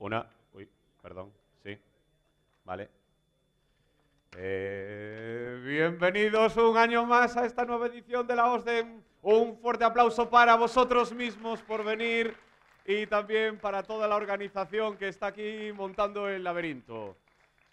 Una. Uy, perdón. Sí. Vale. Eh, bienvenidos un año más a esta nueva edición de la OSDEM. Un fuerte aplauso para vosotros mismos por venir y también para toda la organización que está aquí montando el laberinto.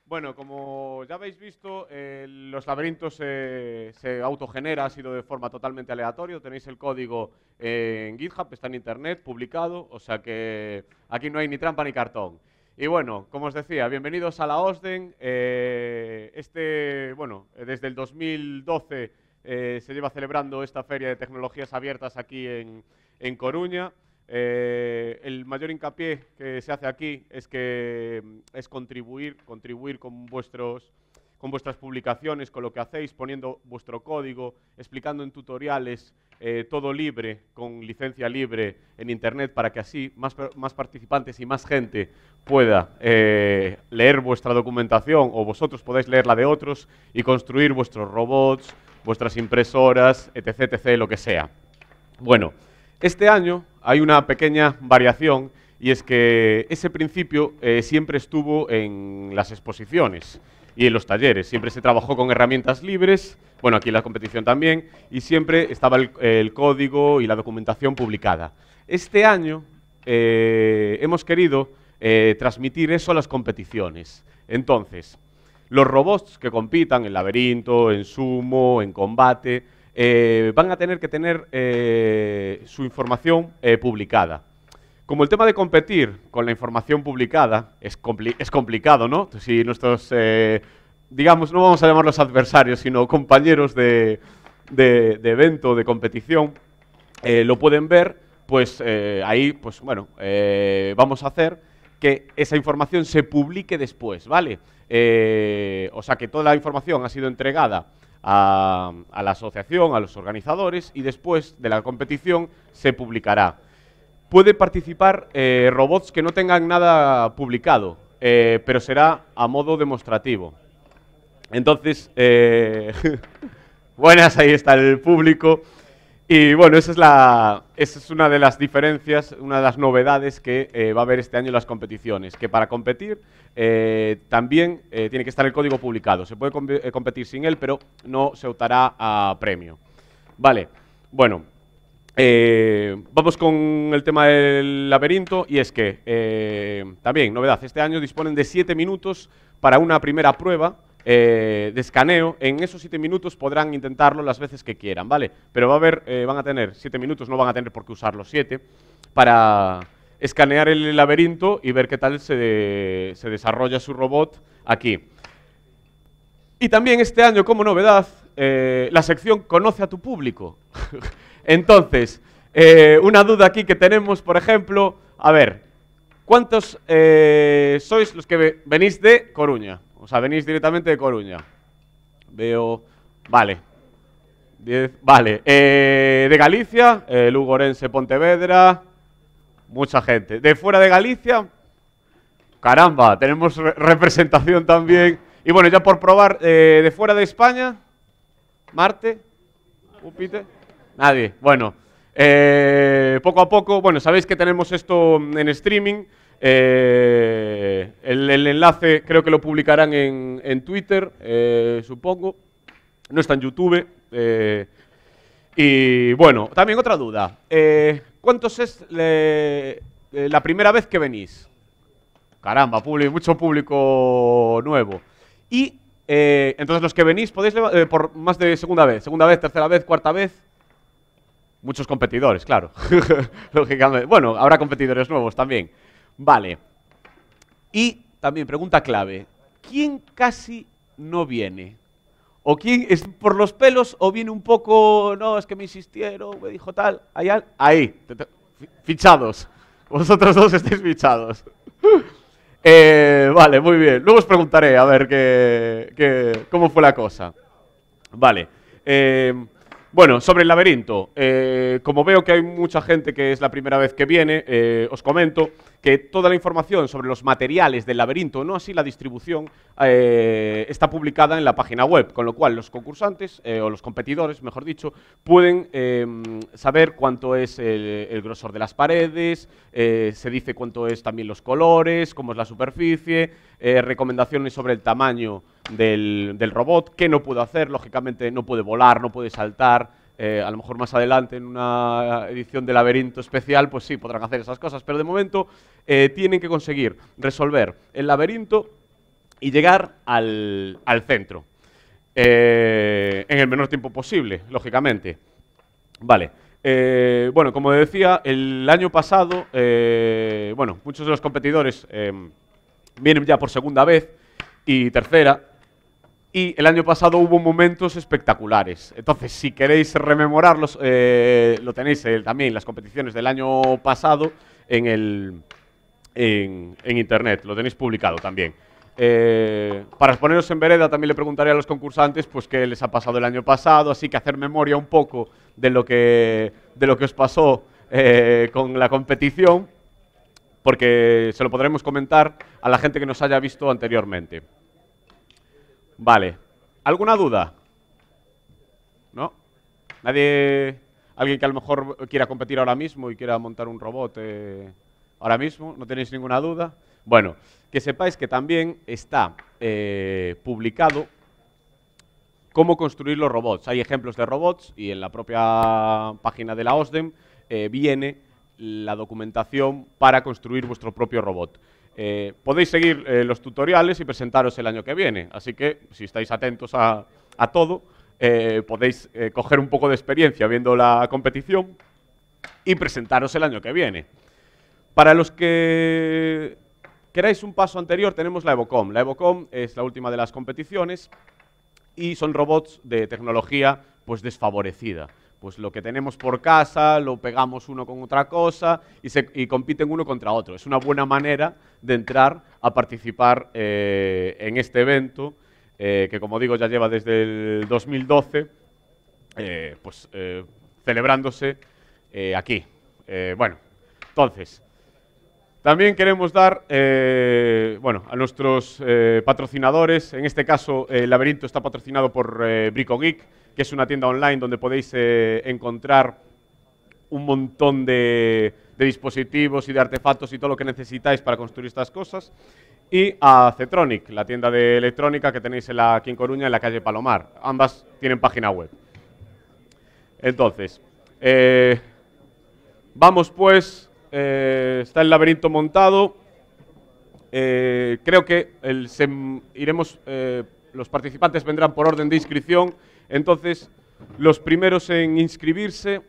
Bueno, como ya habéis visto, eh, los laberintos se, se autogenera, ha sido de forma totalmente aleatoria. Tenéis el código en GitHub, está en internet, publicado, o sea que aquí no hay ni trampa ni cartón. Y bueno, como os decía, bienvenidos a la OSDEN. Eh, este, bueno, desde el 2012 eh, se lleva celebrando esta feria de tecnologías abiertas aquí en, en Coruña. Eh, el mayor hincapié que se hace aquí es que es contribuir, contribuir con vuestros con vuestras publicaciones, con lo que hacéis, poniendo vuestro código, explicando en tutoriales, eh, todo libre, con licencia libre en Internet, para que así más, más participantes y más gente pueda eh, leer vuestra documentación o vosotros podáis leer la de otros y construir vuestros robots, vuestras impresoras, etc., etc., lo que sea. Bueno, este año hay una pequeña variación y es que ese principio eh, siempre estuvo en las exposiciones y en los talleres. Siempre se trabajó con herramientas libres, bueno, aquí en la competición también, y siempre estaba el, código y la documentación publicada. Este año eh, hemos querido eh, transmitir eso a las competiciones. Entonces, los robots que compitan en laberinto, en sumo, en combate, eh, van a tener que tener eh, su información eh, publicada. Como el tema de competir con la información publicada es, compli es complicado, ¿no? Si nuestros, eh, digamos, no vamos a llamarlos adversarios, sino compañeros de, de, de evento, de competición, lo pueden ver, pues ahí, pues bueno, vamos a hacer que esa información se publique después, ¿vale? O sea, que toda la información ha sido entregada a, a la asociación, a los organizadores, y después de la competición se publicará puede participar eh, robots que no tengan nada publicado, eh, pero será a modo demostrativo. Entonces, eh, buenas, ahí está el público. Y bueno, esa es, la, esa es una de las diferencias, una de las novedades que eh, va a haber este año en las competiciones, que para competir eh, también eh, tiene que estar el código publicado. Se puede com- competir sin él, pero no se optará a premio. Vale, bueno, vamos con el tema del laberinto y es que, también, novedad, este año disponen de 7 minutos para una primera prueba eh, de escaneo. En esos 7 minutos podrán intentarlo las veces que quieran, ¿vale? Pero va a haber, eh, van a tener 7 minutos, no van a tener por qué usar los 7, para escanear el laberinto y ver qué tal se, se desarrolla su robot aquí. Y también este año, como novedad, eh, la sección Conoce a tu público. Entonces, una duda aquí que tenemos, por ejemplo, a ver, ¿cuántos sois los que ve- venís de Coruña? O sea, venís directamente de Coruña. Veo, vale. Diez, vale. Eh, de Galicia, eh, Lugo, Orense, Pontevedra, mucha gente. De fuera de Galicia, Caramba, tenemos re- representación también. Y bueno, ya por probar, eh, de fuera de España, Marte, Júpiter, nadie. Bueno, eh, poco a poco, bueno, sabéis que tenemos esto en streaming. Eh, el, enlace creo que lo publicarán en, en Twitter, eh, supongo. No está en YouTube. eh, y bueno, también otra duda. ¿Cuántos es la primera vez que venís? Caramba, publi- mucho público nuevo. Y entonces los que venís podéis por más de segunda vez, segunda vez, tercera vez, cuarta vez. Muchos competidores, claro. Lógicamente. Bueno, habrá competidores nuevos también. Vale. Y también pregunta clave. ¿Quién casi no viene? ¿O quién es por los pelos o viene un poco, no, es que me insistieron, me dijo tal? ¿Hay al- Ahí, fichados. Vosotros dos estáis fichados. Eh, vale, muy bien. Luego os preguntaré a ver qué, qué- cómo fue la cosa. Vale. eh, Bueno, sobre el laberinto, eh, como veo que hay mucha gente que es la primera vez que viene, eh, os comento que toda la información sobre los materiales del laberinto, no así la distribución, eh, está publicada en la página web, con lo cual los concursantes, o los competidores, mejor dicho, pueden saber cuánto es el, grosor de las paredes, se dice cuánto es también los colores, cómo es la superficie, recomendaciones sobre el tamaño del, robot, qué no puede hacer, lógicamente no puede volar, no puede saltar, eh, a lo mejor más adelante en una edición de laberinto especial, pues sí, podrán hacer esas cosas, pero de momento eh, tienen que conseguir resolver el laberinto y llegar al, centro, eh, en el menor tiempo posible, lógicamente. Vale, bueno, como decía, el año pasado, bueno, muchos de los competidores vienen ya por segunda vez y tercera, y el año pasado hubo momentos espectaculares. Entonces, si queréis rememorarlos, eh, lo tenéis eh, también las competiciones del año pasado en, el, en, Internet. Lo tenéis publicado también. Eh, para poneros en vereda, también le preguntaré a los concursantes pues, qué les ha pasado el año pasado, así que hacer memoria un poco de lo que, de lo que os pasó con la competición, porque se lo podremos comentar a la gente que nos haya visto anteriormente. Vale. ¿Alguna duda? ¿No? ¿Nadie, alguien que a lo mejor quiera competir ahora mismo y quiera montar un robot eh, ahora mismo? ¿No tenéis ninguna duda? Bueno, que sepáis que también está eh, publicado cómo construir los robots. Hay ejemplos de robots y en la propia página de la OSDEM eh, viene la documentación para construir vuestro propio robot. Eh, podéis seguir eh, los tutoriales y presentaros el año que viene, así que si estáis atentos a, todo, eh, podéis coger un poco de experiencia viendo la competición y presentaros el año que viene. Para los que queráis un paso anterior, tenemos la Evocom. La Evocom es la última de las competiciones y son robots de tecnología pues desfavorecida pues lo que tenemos por casa lo pegamos uno con otra cosa y, compiten uno contra otro. Es una buena manera de entrar a participar eh, en este evento, eh, que como digo ya lleva desde el 2012, eh, pues celebrándose aquí. bueno, entonces, también queremos dar bueno, a nuestros patrocinadores, en este caso el laberinto está patrocinado por Brico Geek, que es una tienda online donde podéis eh, encontrar un montón de, dispositivos y de artefactos y todo lo que necesitáis para construir estas cosas. Y a Cetronic, la tienda de electrónica que tenéis en la, aquí en Coruña, en la calle Palomar. Ambas tienen página web. Entonces, eh, vamos pues, eh, está el laberinto montado. creo que iremos, los participantes vendrán por orden de inscripción entonces, los primeros en inscribirse,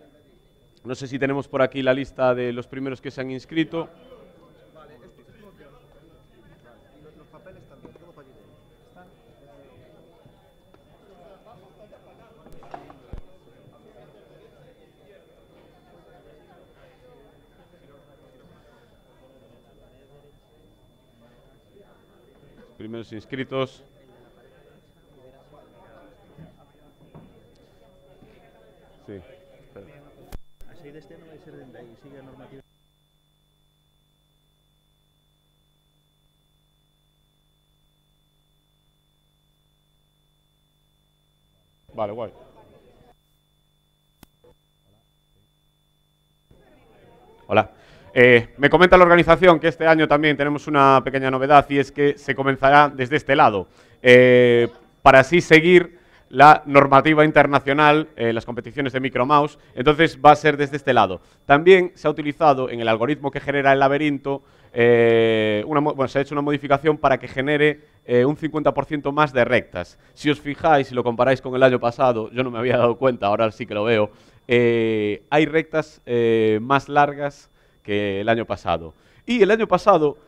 no sé si tenemos por aquí la lista de los primeros que se han inscrito. Primeros inscritos. Sí. De este no vai ser dende aí, sigue a normativa. Vale, guay. Hola. Eh, me comenta la organización que este año también tenemos una pequeña novedad y es que se comenzará desde este lado. Eh, para así seguir la normativa internacional, en las competiciones de micromouse, entonces va a ser desde este lado. También se ha utilizado en el algoritmo que genera el laberinto, eh, una, se ha hecho una modificación para que genere eh, un 50% más de rectas. Si os fijáis y lo comparáis con el año pasado, yo no me había dado cuenta, ahora sí que lo veo, eh, hay rectas más largas que el año pasado. Y el año pasado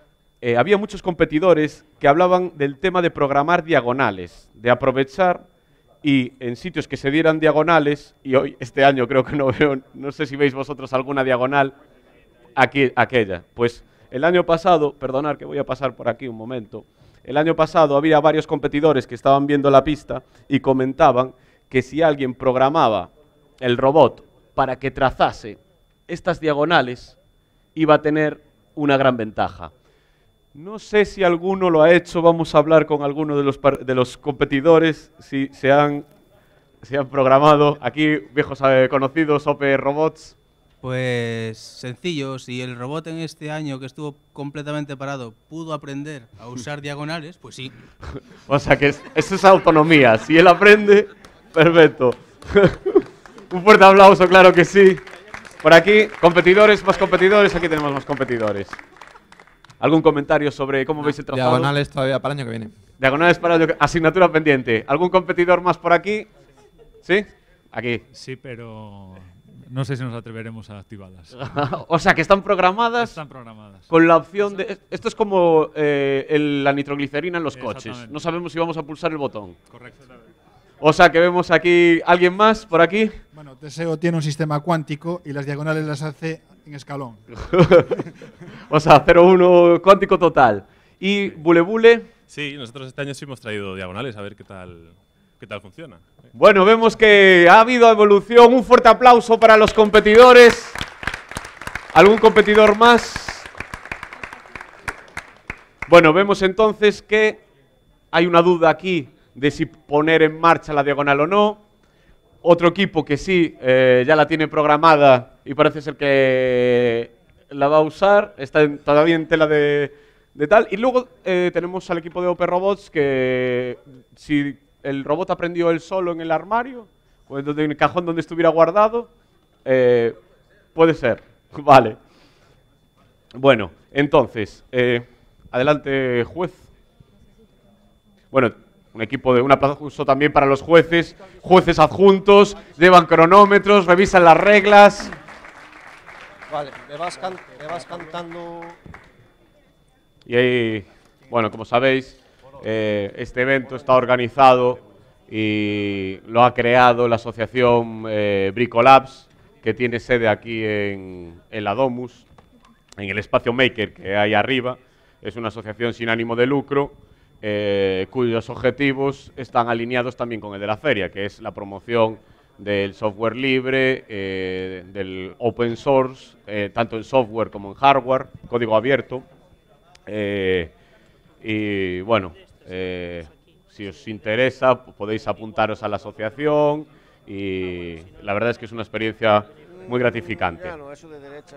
había muchos competidores que hablaban del tema de programar diagonales, de aprovechar y en sitios que se dieran diagonales, y hoy, este año creo que no veo, no sé si veis vosotros alguna diagonal, aquí, aquella. Pues el año pasado, perdonad que voy a pasar por aquí un momento, el año pasado había varios competidores que estaban viendo la pista y comentaban que si alguien programaba el robot, para que trazase estas diagonales, iba a tener una gran ventaja. No sé si alguno lo ha hecho, vamos a hablar con alguno de los, de los competidores, si se han, se han programado. Aquí, viejos eh, conocidos, OP Robots. Pues sencillo, si el robot en este año que estuvo completamente parado pudo aprender a usar diagonales, pues sí. O sea que es, eso es autonomía. Si él aprende, perfecto. Un fuerte aplauso, claro que sí. Por aquí, competidores, más competidores. Aquí tenemos más competidores. ¿Algún comentario sobre cómo veis el trazado? Diagonales todavía para el año que viene. Diagonales para el- asignatura pendiente. ¿Algún competidor más por aquí? ¿Sí? Aquí. Sí, pero no sé si nos atreveremos a activarlas. o sea, que están programadas Están programadas. con la opción de... Esto es como eh, el- la nitroglicerina en los coches. Exactamente. No sabemos si vamos a pulsar el botón. Correcto. O sea, que vemos aquí... ¿Alguien más por aquí? Bueno, Teseo tiene un sistema cuántico y las diagonales las hace en escalón. o sea, 0-1 cuántico total. Y Bule Bule... Sí, nosotros este año sí hemos traído diagonales a ver qué tal, qué tal funciona. Bueno, vemos que ha habido evolución. Un fuerte aplauso para los competidores. ¿Algún competidor más? Bueno, vemos entonces que hay una duda aquí de si poner en marcha la diagonal o no. Otro equipo que sí, eh, ya la tiene programada y parece ser que la va a usar. Está en- todavía en tela de, de tal. Y luego eh, tenemos al equipo de OP Robots que si el robot aprendió él solo en el armario o en el cajón donde estuviera guardado, eh, puede ser. Vale. Bueno, entonces, adelante, juez. Bueno, un equipo de un aplauso también para los jueces, jueces adjuntos, llevan cronómetros, revisan las reglas. Vale, me vas, can- me vas cantando. Y ahí, bueno, como sabéis, eh, este evento está organizado y lo ha creado la asociación eh, Bricolabs, que tiene sede aquí en, en la Domus, en el espacio Maker que hay arriba. Es una asociación sin ánimo de lucro, eh, cuyos objetivos están alineados también con el de la feria, que es la promoción del software libre, eh, del open source, eh, tanto en software como en hardware, código abierto. Y bueno, si os interesa, podéis apuntaros a la asociación y la verdad es que es una experiencia muy gratificante.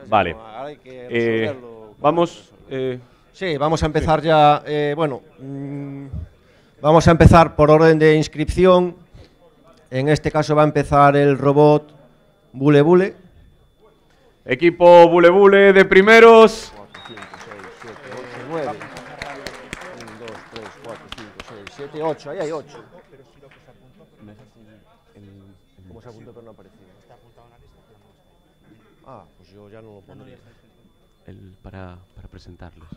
Vale. vamos, Sí, vamos a empezar ya. eh, bueno, mm, vamos a empezar por orden de inscripción. En este caso va a empezar el robot Bule Bule. equipo Bule Bule de primeros. 5, 6, 7, 8, 9. 1, 2, 3, 4, 5, 6, 7, 8. Ahí hay 8. ¿Cómo se apuntó pero no ha aparecido? Ah, pues yo ya no lo pondría. el- para, para presentarlos.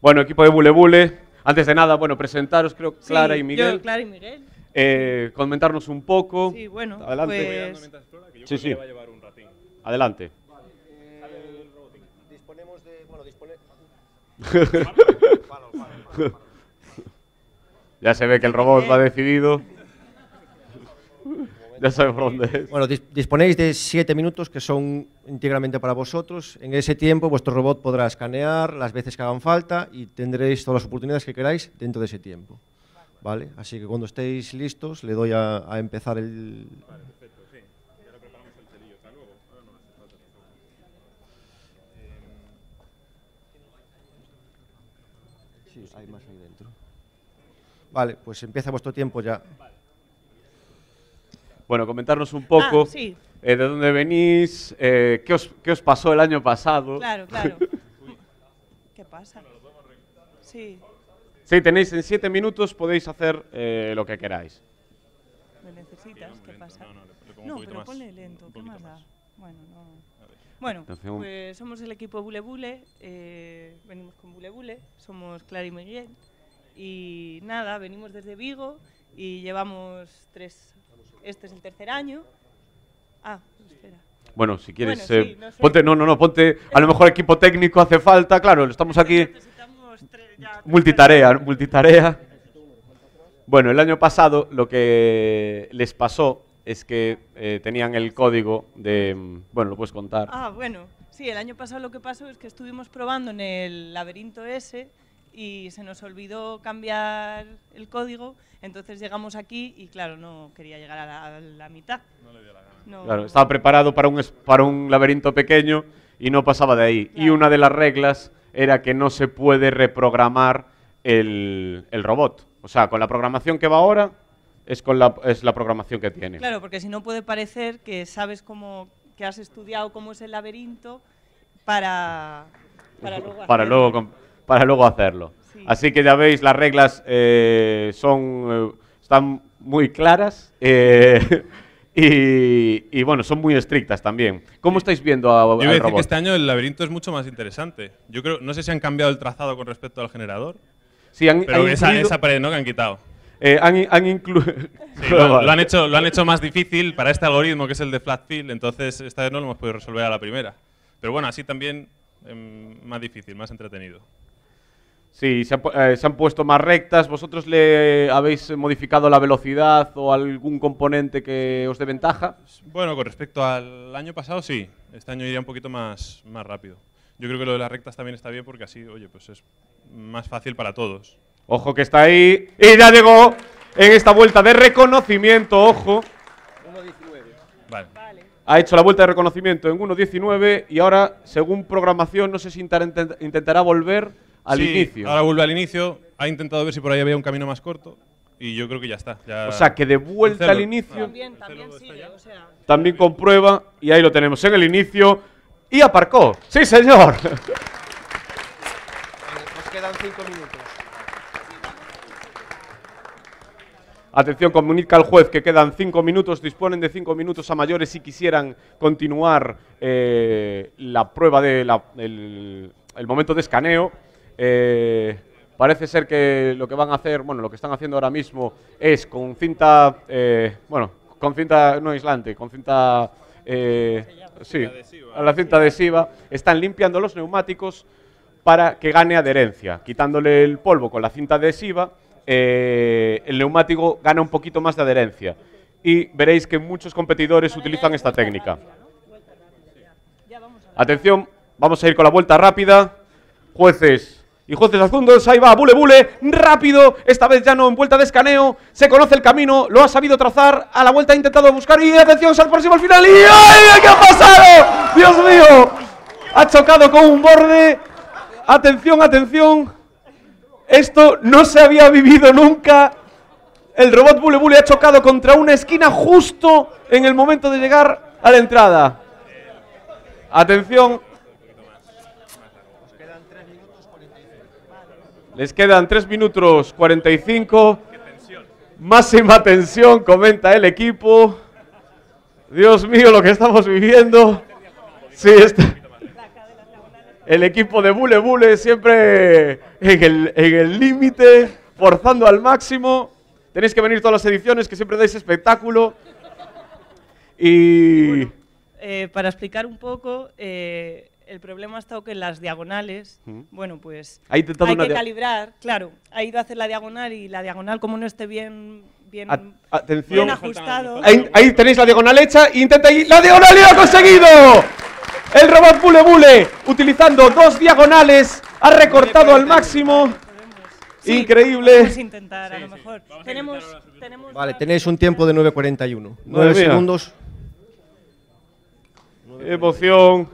Bueno, equipo de Bule Bule. Antes de nada, bueno, presentaros, creo, Sí, Clara y Miguel. Yo, Clara y Miguel. Eh, comentarnos un poco. Sí, bueno, Adelante. pues Sí, sí. Adelante. Disponemos de. Bueno, dispone. Ya se ve que el robot va decidido. ya sabe por dónde es. Bueno, dis- disponéis de siete minutos que son íntegramente para vosotros. En ese tiempo vuestro robot podrá escanear las veces que hagan falta y tendréis todas las oportunidades que queráis dentro de ese tiempo. ¿Vale? Así que cuando estéis listos le doy a, a empezar el... Sí, hay más ahí dentro. Vale, pues empieza vuestro tiempo ya. Bueno, comentarnos un poco Ah, sí. eh, de dónde venís, eh, qué, os, qué os pasó el año pasado. Claro, claro. ¿Qué pasa? Sí, Sí, tenéis en siete minutos, podéis hacer eh, lo que queráis. ¿me necesitas? ¿Qué pasa? No, no, le- le pongo un No, poquito pero más. ponle lento, Un ¿qué más da? Bueno, no. Bueno, pues somos el equipo Bule Bule, eh, venimos con Bule Bule, somos Clara y Miguel. Y nada, venimos desde Vigo y llevamos tres. Este es el tercer año. Ah, espera. Bueno, si quieres, Bueno, sí, eh, no sé. ponte, no, no, no, ponte, a lo mejor equipo técnico hace falta, claro, estamos aquí, ya, multitarea, multitarea. Bueno, el año pasado lo que les pasó es que eh, tenían el código de... Bueno, lo puedes contar. Ah, bueno, sí, el año pasado lo que pasó es que estuvimos probando en el laberinto ese y se nos olvidó cambiar el código, entonces llegamos aquí y claro, no quería llegar a la, a la mitad. No le dio la gana. Claro, estaba preparado para un, para un laberinto pequeño y no pasaba de ahí. Y una de las reglas era que no se puede reprogramar el, el robot. O sea, con la programación que va ahora, es, con la, es la programación que tiene. Claro, porque si no puede parecer que sabes cómo, que has estudiado cómo es el laberinto para, para luego para, hacerlo. luego, para luego hacerlo. Sí. Así que ya veis, las reglas eh, son, eh, están muy claras eh, y, y, bueno, son muy estrictas también. ¿Cómo estáis viendo a, Yo iba a decir robot? que este año el laberinto es mucho más interesante. Yo creo, no sé si han cambiado el trazado con respecto al generador, Sí, han- pero han esa, incluido- esa pared no que han quitado. eh, han, han incluido... Sí, lo, lo han hecho, lo han hecho más difícil para este algoritmo que es el de flat fill, entonces esta vez no lo hemos podido resolver a la primera. Pero bueno, así también em, más difícil, más entretenido. Sí, se han, eh, se han puesto más rectas. ¿Vosotros le habéis modificado la velocidad o algún componente que os dé ventaja? Bueno, con respecto al año pasado, sí. Este año iría un poquito más, más rápido. Yo creo que lo de las rectas también está bien porque así, oye, pues es más fácil para todos. Ojo que está ahí. Y ya llegó en esta vuelta de reconocimiento, ojo. Vale. Ha hecho la vuelta de reconocimiento en 1.19 y ahora, según programación, no sé si intentará volver al Sí, inicio. Ahora vuelve al inicio. Ha intentado ver si por ahí había un camino más corto y yo creo que ya está. ya- O sea, que de vuelta El al inicio También, también sigue, o sea, también comprueba y ahí lo tenemos en el inicio y aparcó. Sí, señor. Nos quedan cinco minutos. Atención, comunica al juez que quedan cinco minutos, disponen de cinco minutos a mayores si quisieran continuar eh, la prueba de la- el, el momento de escaneo. Eh, parece ser que lo que van a hacer, bueno, lo que están haciendo ahora mismo es con cinta, eh, bueno, con cinta no aislante, con cinta, eh, sí, a la cinta adhesiva, están limpiando los neumáticos para que gane adherencia, quitándole el polvo con la cinta adhesiva, eh, el neumático gana un poquito más de adherencia. Y veréis que muchos competidores utilizan esta técnica. Atención, vamos a ir con la vuelta rápida. Jueces y jueces asuntos, ahí va, bule rápido, esta vez ya no en vuelta de escaneo, se conoce el camino, lo ha sabido trazar, a la vuelta ha intentado buscar y atención, al próximo al final ¡ay, qué ha pasado! ¡Dios mío! Ha chocado con un borde. Atención, atención. Esto no se había vivido nunca. El robot Bule Bule ha chocado contra una esquina justo en el momento de llegar a la entrada. Atención. Les quedan 3 minutos 45. Máxima tensión, comenta el equipo. Dios mío, lo que estamos viviendo. Sí, está. El equipo de Bule Bule siempre en el en el límite, forzando al máximo. Tenéis que venir todas las ediciones, que siempre dais espectáculo. Y. eh, para explicar un poco, eh, el problema ha estado que en las diagonales, Mm. bueno, pues Ha intentado hay que calibrar, claro, ha ido a hacer la diagonal y la diagonal como no esté bien, bien, A- bien atención. ajustado, Ahí, ahí tenéis la diagonal hecha. Intenta ahí. ¡La diagonal y lo ha conseguido! El robot Bule Bule, utilizando dos diagonales, ha recortado al máximo. Sí, Increíble. Podemos intentar, a lo mejor. Tenemos, tenemos Vale, tenéis un tiempo de 9.41. Madre 9 mía. segundos. Emoción.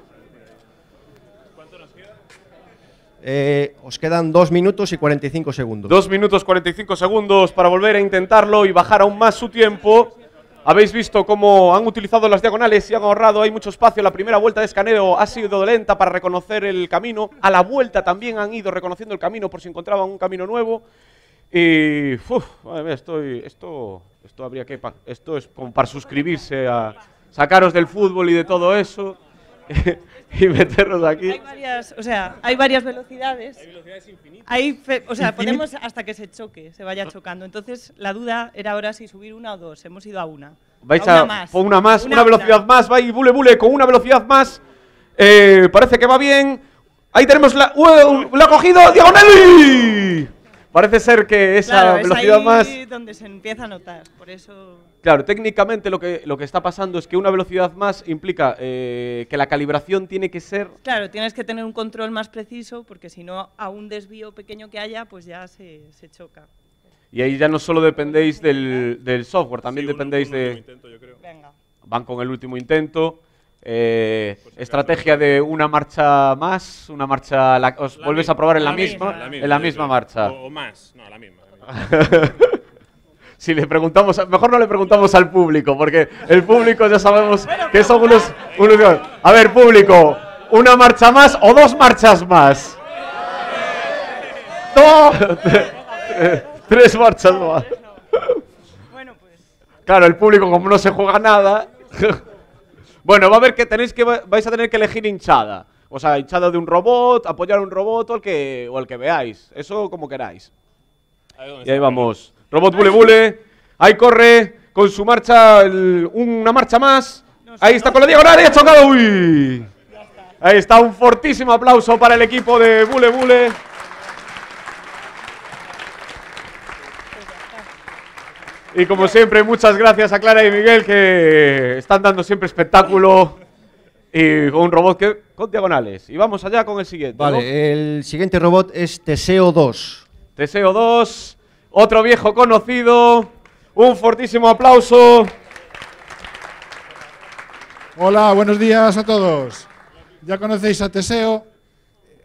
Eh, os quedan 2 minutos y 45 segundos. Dos minutos 45 segundos para volver a intentarlo y bajar aún más su tiempo. Habéis visto cómo han utilizado las diagonales y han ahorrado ahí mucho espacio. La primera vuelta de escaneo ha sido lenta para reconocer el camino. A la vuelta también han ido reconociendo el camino por si encontraban un camino nuevo. Y uf, madre mía, estoy, esto, esto habría que, esto es como para suscribirse a sacaros del fútbol y de todo eso y meternos aquí. Hay varias, o sea, hay varias velocidades. Hay fe- o sea, podemos hasta que se choque, se vaya chocando. Entonces, la duda era ahora si subir una o dos. Hemos ido a una. Vais a a, una más. una más, una, Una, velocidad una. más, va y bule bule con una velocidad más. Eh, parece que va bien. Ahí tenemos la. ¡Ué! ¡Lo ha cogido! ¡Diagonal! Parece ser que esa Claro, es velocidad ahí más... donde se empieza a notar. Por eso. Claro, técnicamente lo que, lo que está pasando es que una velocidad más implica eh, que la calibración tiene que ser... Claro, tienes que tener un control más preciso porque si no, a un desvío pequeño que haya, pues ya se, se choca. Y ahí ya no solo dependéis del, del software, también Sí, un- dependéis un de... último intento, yo creo. Venga. Van con el último intento. Eh, estrategia de una marcha más, una marcha... la- os La volvéis a probar en la, la misma, misma. en la misma marcha. O, o más, no, la misma. la misma. Si le preguntamos, mejor no le preguntamos al público, porque el público ya sabemos que son unos, unos- A ver, público, ¿una marcha más o dos marchas más? ¡No! Tres marchas más. Bueno, pues. Claro, el público como no se juega nada. Bueno, va a ver que tenéis que vais a tener que elegir hinchada. O sea, hinchada de un robot, apoyar a un robot o el que o el que veáis. Eso como queráis. Ahí Y ahí vamos. Robot Bule Bule. Ahí corre con su marcha, el- una marcha más. Ahí está con la diagonal y ha chocado. ¡Uy! Ahí está un fortísimo aplauso para el equipo de Bule Bule. Y como siempre, muchas gracias a Clara y Miguel que están dando siempre espectáculo. Y con un robot que, con diagonales. Y vamos allá con el siguiente. ¿no? Vale, el siguiente robot es Teseo 2. Teseo 2, otro viejo conocido. Un fortísimo aplauso. Hola, buenos días a todos. Ya conocéis a Teseo.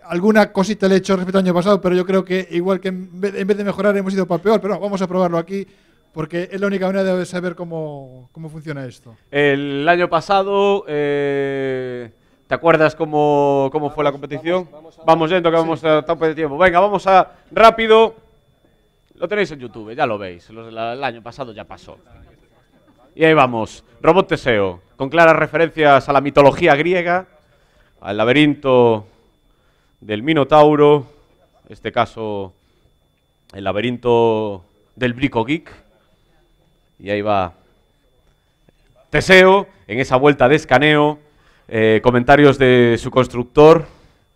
Alguna cosita le he hecho respecto al año pasado, pero yo creo que igual que en vez en vez de mejorar hemos ido para peor. Pero no, vamos a probarlo aquí porque es la única manera de saber cómo, cómo funciona esto. El año pasado, eh, ¿te acuerdas cómo, cómo fue la competición? Vamos, yendo, que vamos a tope de tiempo. Venga, vamos a rápido. Lo tenéis en YouTube, ya lo veis. Los el año pasado ya pasó. Y ahí vamos. Robot Teseo, con claras referencias a la mitología griega, al laberinto del Minotauro, en este caso el laberinto del Brico Geek. Y ahí va Teseo, en esa vuelta de escaneo, eh, comentarios de su constructor.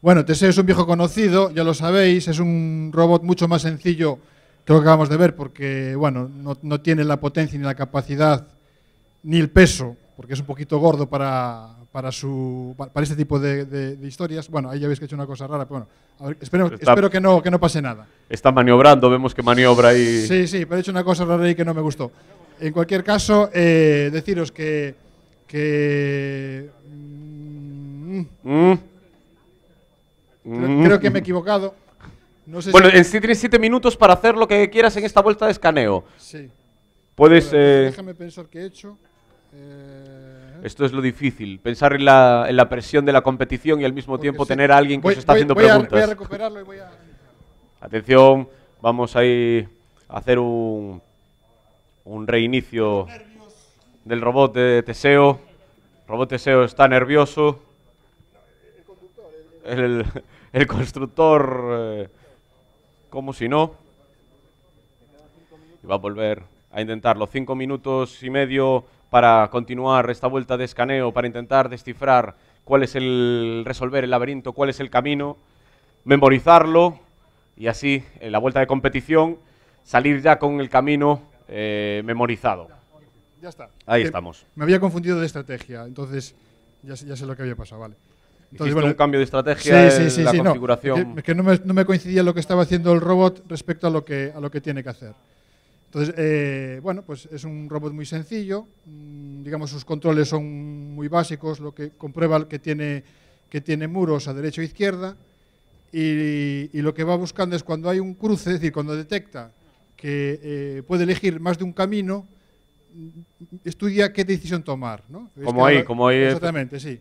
Bueno, Teseo es un viejo conocido, ya lo sabéis, es un robot mucho más sencillo que lo que acabamos de ver, porque bueno, no, no tiene la potencia ni la capacidad ni el peso, porque es un poquito gordo para, para, su, pa- para este tipo de, de- de historias. Bueno, ahí ya veis que he hecho una cosa rara, pero bueno, a ver, espero, Está- espero que, no, que no pase nada. Está maniobrando, vemos que maniobra ahí. Sí, sí, pero he hecho una cosa rara ahí que no me gustó. En cualquier caso, eh, deciros que... que mm, Mm. creo, Mm. creo que me he equivocado. No sé Bueno, si- en sí tienes siete minutos para hacer lo que quieras en esta vuelta de escaneo. Sí. Puedes. Eh, Déjame pensar qué he hecho. Eh, esto es lo difícil, pensar en la, en la presión de la competición y al mismo tiempo sí. tener a alguien que Voy- os está voy- haciendo voy a- preguntas. voy a recuperarlo y voy a... Atención, vamos ahí a hacer un, un reinicio del robot de Teseo. El robot Teseo está nervioso. El, constructor, eh, como si no. Y va a volver a intentarlo. Cinco minutos y medio para continuar esta vuelta de escaneo, para intentar descifrar cuál es el resolver el laberinto, cuál es el camino, memorizarlo y así en la vuelta de competición salir ya con el camino eh, memorizado. Ya está. Ahí Que estamos. Me había confundido de estrategia, entonces ya, sé- ya sé lo que había pasado, vale. Hiciste un cambio de estrategia sí, sí, sí, la sí, no, configuración. que, que no, me, no me coincidía lo que estaba haciendo el robot respecto a lo que, a lo que tiene que hacer. Entonces, eh, bueno, pues es un robot muy sencillo, mm, digamos sus controles son muy básicos, lo que comprueba que tiene, que tiene muros a derecha e izquierda, y, y lo que va buscando es cuando hay un cruce, es decir, cuando detecta que eh, puede elegir más de un camino, estudia qué decisión tomar. ¿no? Como ahí, como ahí- Exactamente, sí.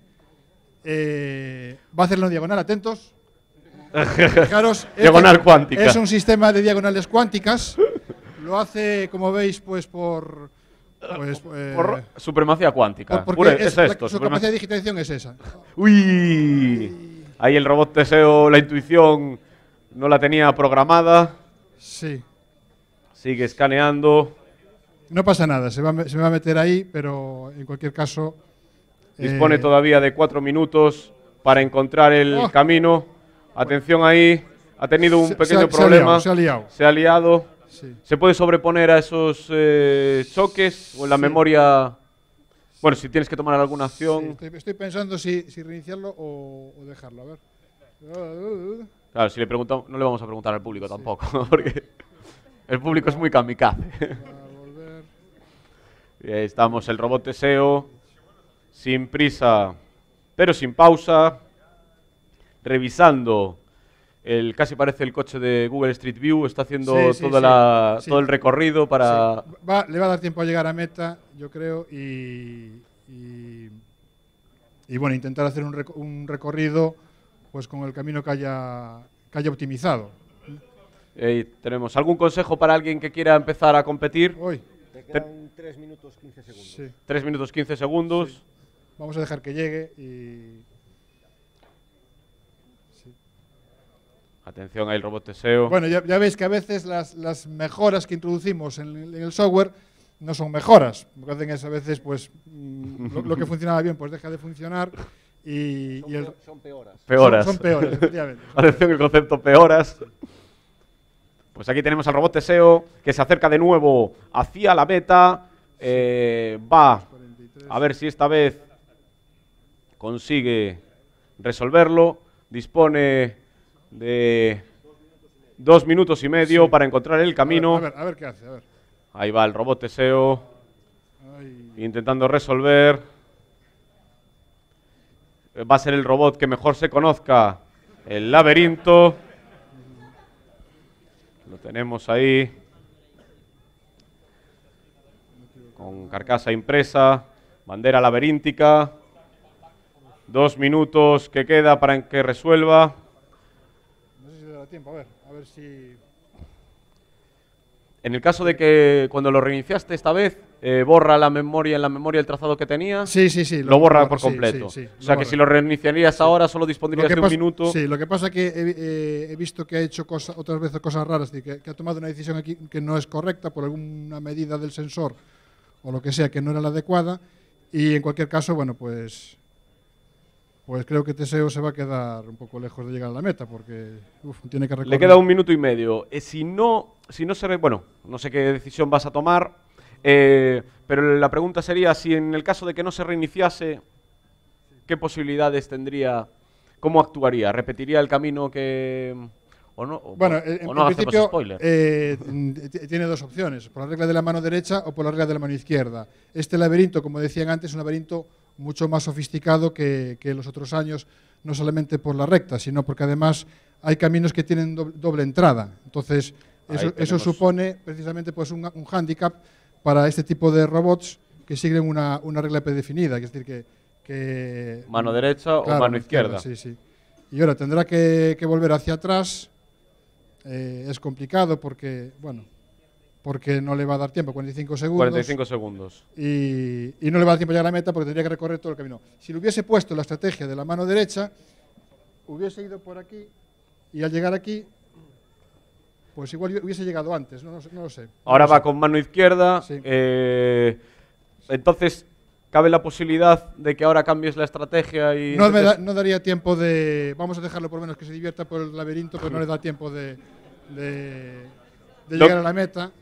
Eh, va a hacerlo en diagonal, atentos. Fijaros, es- Diagonal cuántica. Es un sistema de diagonales cuánticas. Lo hace, como veis, pues por. Pues, eh, Por supremacía cuántica. por- porque es- es, la- esto. su capacidad de digitalización es esa. Uy. Ahí el robot Teseo, la intuición no la tenía programada. Sí. Sigue escaneando. No pasa nada, se va, se me va a meter ahí, pero en cualquier caso. Dispone eh, todavía de cuatro minutos para encontrar el Oh. camino. Atención ahí. ha tenido un Se- pequeño se ha- se ha problema. liado, se ha liado. Se ha liado. Sí. ¿Se puede sobreponer a esos eh, choques o en la Sí. memoria? Bueno, si tienes que tomar alguna Sí, acción. estoy, estoy pensando si, si reiniciarlo o, o dejarlo. A ver. Claro, si le preguntamos, no le vamos a preguntar al público tampoco, porque el público es muy kamikaze. Estamos, el robot Teseo, sin prisa, pero sin pausa, revisando. El, casi parece el coche de Google Street View, está haciendo Sí, sí, toda sí, la- todo el recorrido para... Va- le va a dar tiempo a llegar a meta, yo creo, y, y, y, bueno, intentar hacer un, un recorrido pues con el camino que haya, que haya optimizado. Ahí tenemos. ¿Algún consejo para alguien que quiera empezar a competir? Hoy, Te quedan 3 minutos 15 segundos. sí. 3 minutos 15 segundos. Vamos a dejar que llegue y Atención ahí el robot Teseo. Bueno, ya, ya veis que a veces las, las mejoras que introducimos en, el- en el software no son mejoras. Lo que hacen es a veces, pues, mm, lo, lo que funcionaba bien, pues deja de funcionar y, y el- Son peoras. peoras. Son, son peores, efectivamente. Atención el concepto peoras. Pues aquí tenemos al robot Teseo que se acerca de nuevo hacia la meta. Eh, va 43. a ver si esta vez consigue resolverlo. Dispone de dos minutos y medio Sí. para encontrar el camino. A ver, a ver, a ver qué hace, a ver. Ahí va el robot Teseo Ay, intentando resolver. Eh, Va a ser el robot que mejor se conozca el laberinto. Lo tenemos ahí. Con carcasa impresa, bandera laberíntica. Dos minutos que queda para que resuelva. no sé si le da tiempo, a ver, a ver si... En el caso de que cuando lo reiniciaste esta vez, eh, borra la memoria en la memoria el trazado que tenía. Sí, sí, sí. lo borra por completo. sí, sí, o sea que borra. si lo reiniciarías ahora solo Lo dispondrías que de un minuto. Sí, lo que pasa que he, eh, he visto que ha hecho cosa- otras veces cosas raras, que, que ha tomado una decisión aquí que no es correcta por alguna medida del sensor o lo que sea que no era la adecuada y en cualquier caso, bueno, pues pues creo que Teseo se va a quedar un poco lejos de llegar a la meta porque uf, tiene que recorrer. Le queda un minuto y medio. Eh, si no, si no se, re- bueno, no sé qué decisión vas a tomar, eh, pero la pregunta sería si en el caso de que no se reiniciase, ¿qué posibilidades tendría? ¿Cómo actuaría? ¿Repetiría el camino que o no? O, Bueno, en, o en no hacemos principio eh, tiene dos opciones, por la regla de la mano derecha o por la regla de la mano izquierda. Este laberinto, como decían antes, es un laberinto mucho más sofisticado que, que los otros años, no solamente por la recta, sino porque además hay caminos que tienen doble, doble entrada. Entonces, eso, eso supone precisamente pues, un, un hándicap para este tipo de robots que siguen una, una regla predefinida, es decir, que... que ¿Mano derecha o mano izquierda? Sí, sí. Y ahora tendrá que, que volver hacia atrás. Eh, es complicado porque, bueno, porque no le va a dar tiempo, 45 segundos. 45 segundos. Y, y no le va a dar tiempo llegar a la meta porque tendría que recorrer todo el camino. Si le hubiese puesto la estrategia de la mano derecha, hubiese ido por aquí y al llegar aquí, pues igual hubiese llegado antes, no, No no lo sé. Ahora va sé. con mano izquierda. Sí. eh, entonces, ¿cabe la posibilidad de que ahora cambies la estrategia y No, me da- no daría tiempo de. Vamos a dejarlo por lo menos que se divierta por el laberinto, pero no le da tiempo de, de, llegar a la meta.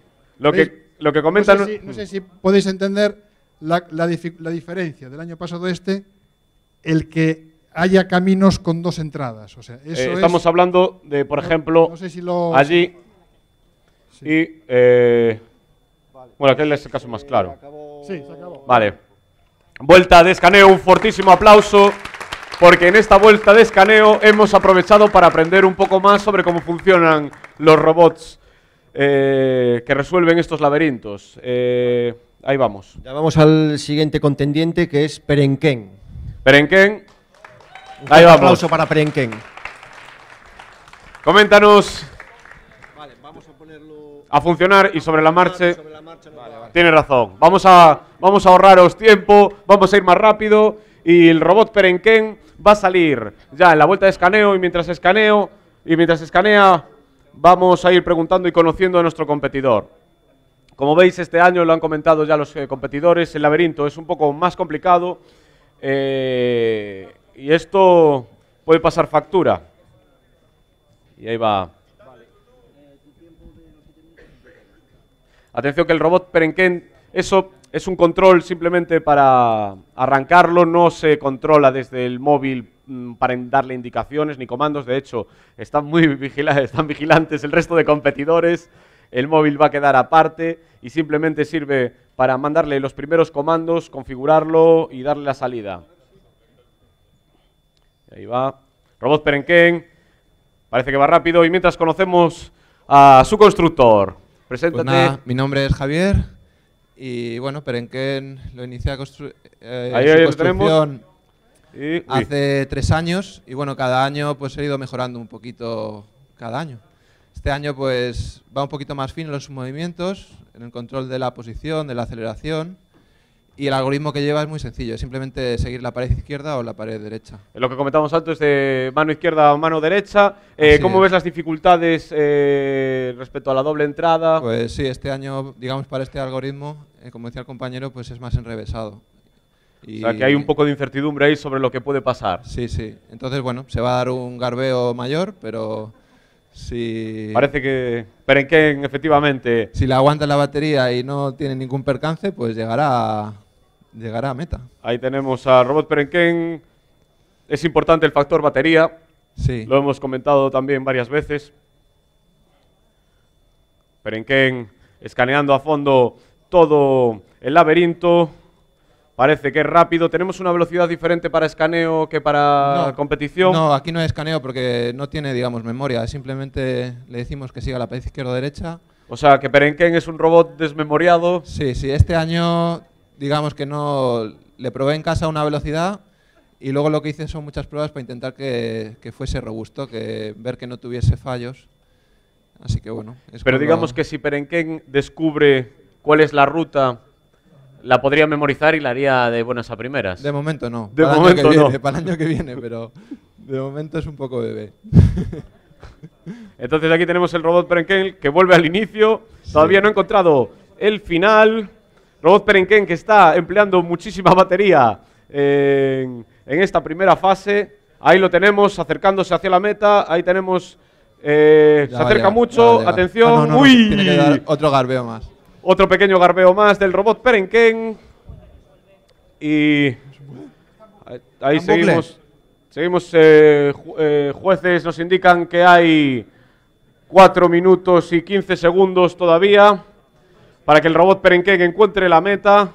Lo que lo que comentan No sé, si, no sé si podéis entender la, la la diferencia del año pasado este, el que haya caminos con dos entradas. O sea, eso eh, es- estamos hablando de, por no- ejemplo, no sé si lo- allí Sí. y eh, bueno, aquel es el caso más claro. Sí, se acabó. Vale. Vuelta de escaneo, un fortísimo aplauso, porque en esta vuelta de escaneo hemos aprovechado para aprender un poco más sobre cómo funcionan los robots eh, que resuelven estos laberintos. Eh, ahí vamos. Ya vamos al siguiente contendiente que es Perenquén. Perenquén, Un Ahí vamos. aplauso para Perenquén. coméntanos Vale, vamos a ponerlo a funcionar y sobre la marcha. sobre la marcha. Vale, vale. Tienes razón. Vamos a, vamos a ahorraros tiempo, vamos a ir más rápido y el robot Perenquén va a salir ya en la vuelta de escaneo y mientras escaneo y mientras escanea vamos a ir preguntando y conociendo a nuestro competidor. Como veis, este año lo han comentado ya los eh, competidores, el laberinto es un poco más complicado eh, y esto puede pasar factura. Y ahí va. Atención que el robot Perenken, eso es un control simplemente para arrancarlo, no se controla desde el móvil mm, para darle indicaciones ni comandos, de hecho están muy vigila- están vigilantes el resto de competidores, el móvil va a quedar aparte y simplemente sirve para mandarle los primeros comandos, configurarlo y darle la salida. Ahí va. Robot Perenken, parece que va rápido y mientras conocemos a su constructor. Preséntate. Pues nada, mi nombre es Javier y bueno, Perenquén lo inicié a construir Ahí. Y- hace tres años y bueno, cada año pues he ido mejorando un poquito cada año. Este año pues va un poquito más fino en los movimientos, en el control de la posición, de la aceleración y el algoritmo que lleva es muy sencillo, es simplemente seguir la pared izquierda o la pared derecha. Lo que comentamos antes de mano izquierda a mano derecha. Eh, ¿Cómo es. ves las dificultades eh, respecto a la doble entrada? Pues sí, este año, digamos, para este algoritmo, eh, como decía el compañero, pues es más enrevesado. o sea, que hay un poco de incertidumbre ahí sobre lo que puede pasar. Sí, sí. Entonces, bueno, se va a dar un garbeo mayor, pero si, Parece que Perenken, efectivamente, si le aguanta la batería y no tiene ningún percance, pues llegará a, llegará a meta. ahí tenemos a Robot Perenken. Es importante el factor batería, Sí. lo hemos comentado también varias veces. Perenken escaneando a fondo todo el laberinto. Parece que es rápido. ¿Tenemos una velocidad diferente para escaneo que para No, competición? No, aquí no hay escaneo porque no tiene, digamos, memoria. Simplemente le decimos que siga la pared izquierda o derecha. O sea, que Perenken es un robot desmemoriado. Sí, sí, este año, digamos que no. Le probé en casa una velocidad y luego lo que hice son muchas pruebas para intentar que, que fuese robusto, que ver que no tuviese fallos. Así que bueno. es Pero digamos que si Perenken descubre cuál es la ruta, la podría memorizar y la haría de buenas a primeras. De momento no. De para el momento año que no. viene, para el año que viene, pero de momento es un poco bebé. Entonces aquí tenemos el robot Perenken que vuelve al inicio. Todavía no ha encontrado el final. Robot Perenken que está empleando muchísima batería en, en esta primera fase. Ahí lo tenemos acercándose hacia la meta. Ahí tenemos... eh, se acerca mucho. Atención. Ah, no, no, ¡Uy! Tiene que dar otro garbeo más. Otro pequeño garbeo más del robot Perenken. Y ahí, seguimos. Seguimos, eh, ju- eh, jueces nos indican que hay 4 minutos y 15 segundos todavía para que el robot Perenken encuentre la meta.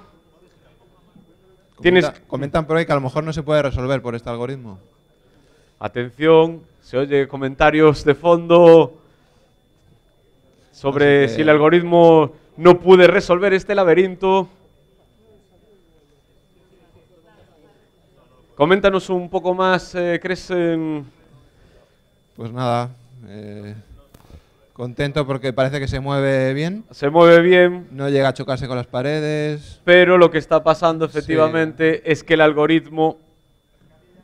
Tienes- Comenta- comentan por ahí que a lo mejor no se puede resolver por este algoritmo. Atención, se oye comentarios de fondo sobre si el algoritmo no pude resolver este laberinto. Coméntanos un poco más, eh, ¿crees en- Pues nada, eh, contento porque parece que se mueve bien, se mueve bien, no llega a chocarse con las paredes. pero lo que está pasando efectivamente es que el algoritmo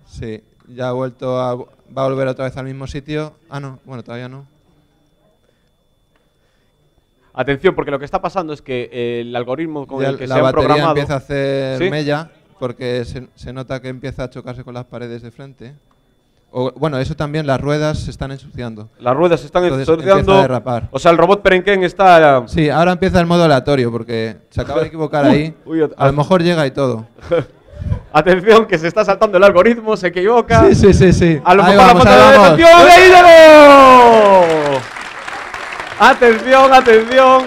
Sí, ya ha vuelto a, va a volver otra vez al mismo sitio. Ah, no, bueno, todavía no. Atención, porque lo que está pasando es que el algoritmo con Ya el que la se han batería programado empieza a hacer ¿Sí? mella porque se, se nota que empieza a chocarse con las paredes de frente. O, bueno, eso también, las ruedas se están ensuciando. las ruedas se están Entonces ensuciando. a derrapar. O sea, el robot Perenken está Sí, ahora empieza el modo aleatorio porque se acaba de equivocar ahí. Uy, ot- A lo mejor llega y todo. Atención, que se está saltando el algoritmo, se equivoca. Sí, sí, sí, sí. A lo Ahí mejor vamos, la pantalla de ¡ahí llegó! Atención, atención.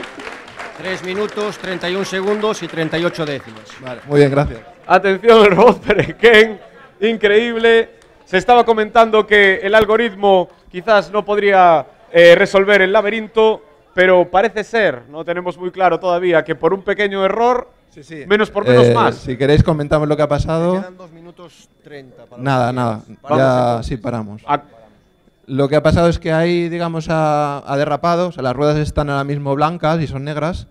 3 minutos, 31 segundos y 38 décimas. Vale, muy bien, gracias. Atención, robot Perenken. Increíble. Se estaba comentando que el algoritmo quizás no podría eh, resolver el laberinto, pero parece ser, no tenemos muy claro todavía, que por un pequeño error, menos por menos Eh, más. Si queréis comentamos lo que ha pasado. Quedan 2 minutos 30. para Nada, nada. Ya sí paramos. Ah, Lo que ha pasado es que ahí, digamos, ha, ha derrapado, o sea, las ruedas están ahora mismo blancas y son negras,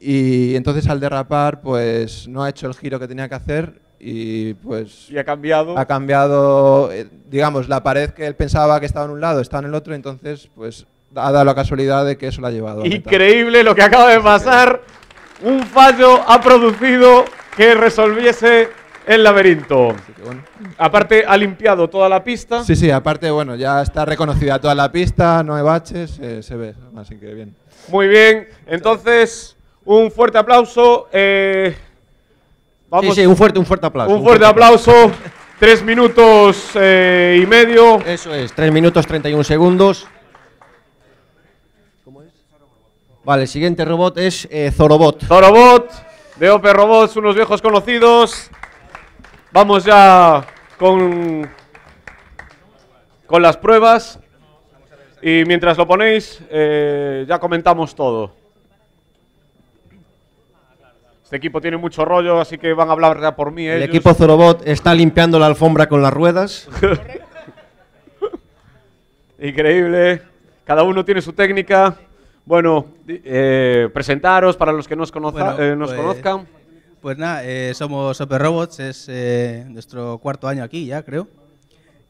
y entonces al derrapar, pues no ha hecho el giro que tenía que hacer y pues y ha cambiado. ha cambiado, eh, digamos, la pared que él pensaba que estaba en un lado está en el otro, entonces pues ha dado la casualidad de que eso lo ha llevado. Increíble lo que acaba de pasar. Un fallo ha producido que resolviese el laberinto. bueno. Aparte, ha limpiado toda la pista. Sí, sí, aparte, bueno, ya está reconocida toda la pista, no hay baches, eh, se ve, así que bien. Muy bien, entonces, un fuerte aplauso. eh, vamos, Sí, sí, un fuerte, un fuerte aplauso. un fuerte aplauso. Tres minutos eh, y medio. Eso es, 3 minutos 31 segundos. ¿Cómo es? Vale, el siguiente robot es eh, Zorobot. Zorobot, de Ope Robots, unos viejos conocidos. Vamos ya con, con las pruebas. Y mientras lo ponéis, eh, ya comentamos todo. Este equipo tiene mucho rollo, así que van a hablar ya por mí. El ellos. equipo Zorobot está limpiando la alfombra con las ruedas. Increíble. Cada uno tiene su técnica. Bueno, eh, presentaros para los que nos, conoza- Bueno, eh, nos pues- conozcan. Pues nada, eh, somos Super Robots, es eh, nuestro cuarto año aquí ya, creo.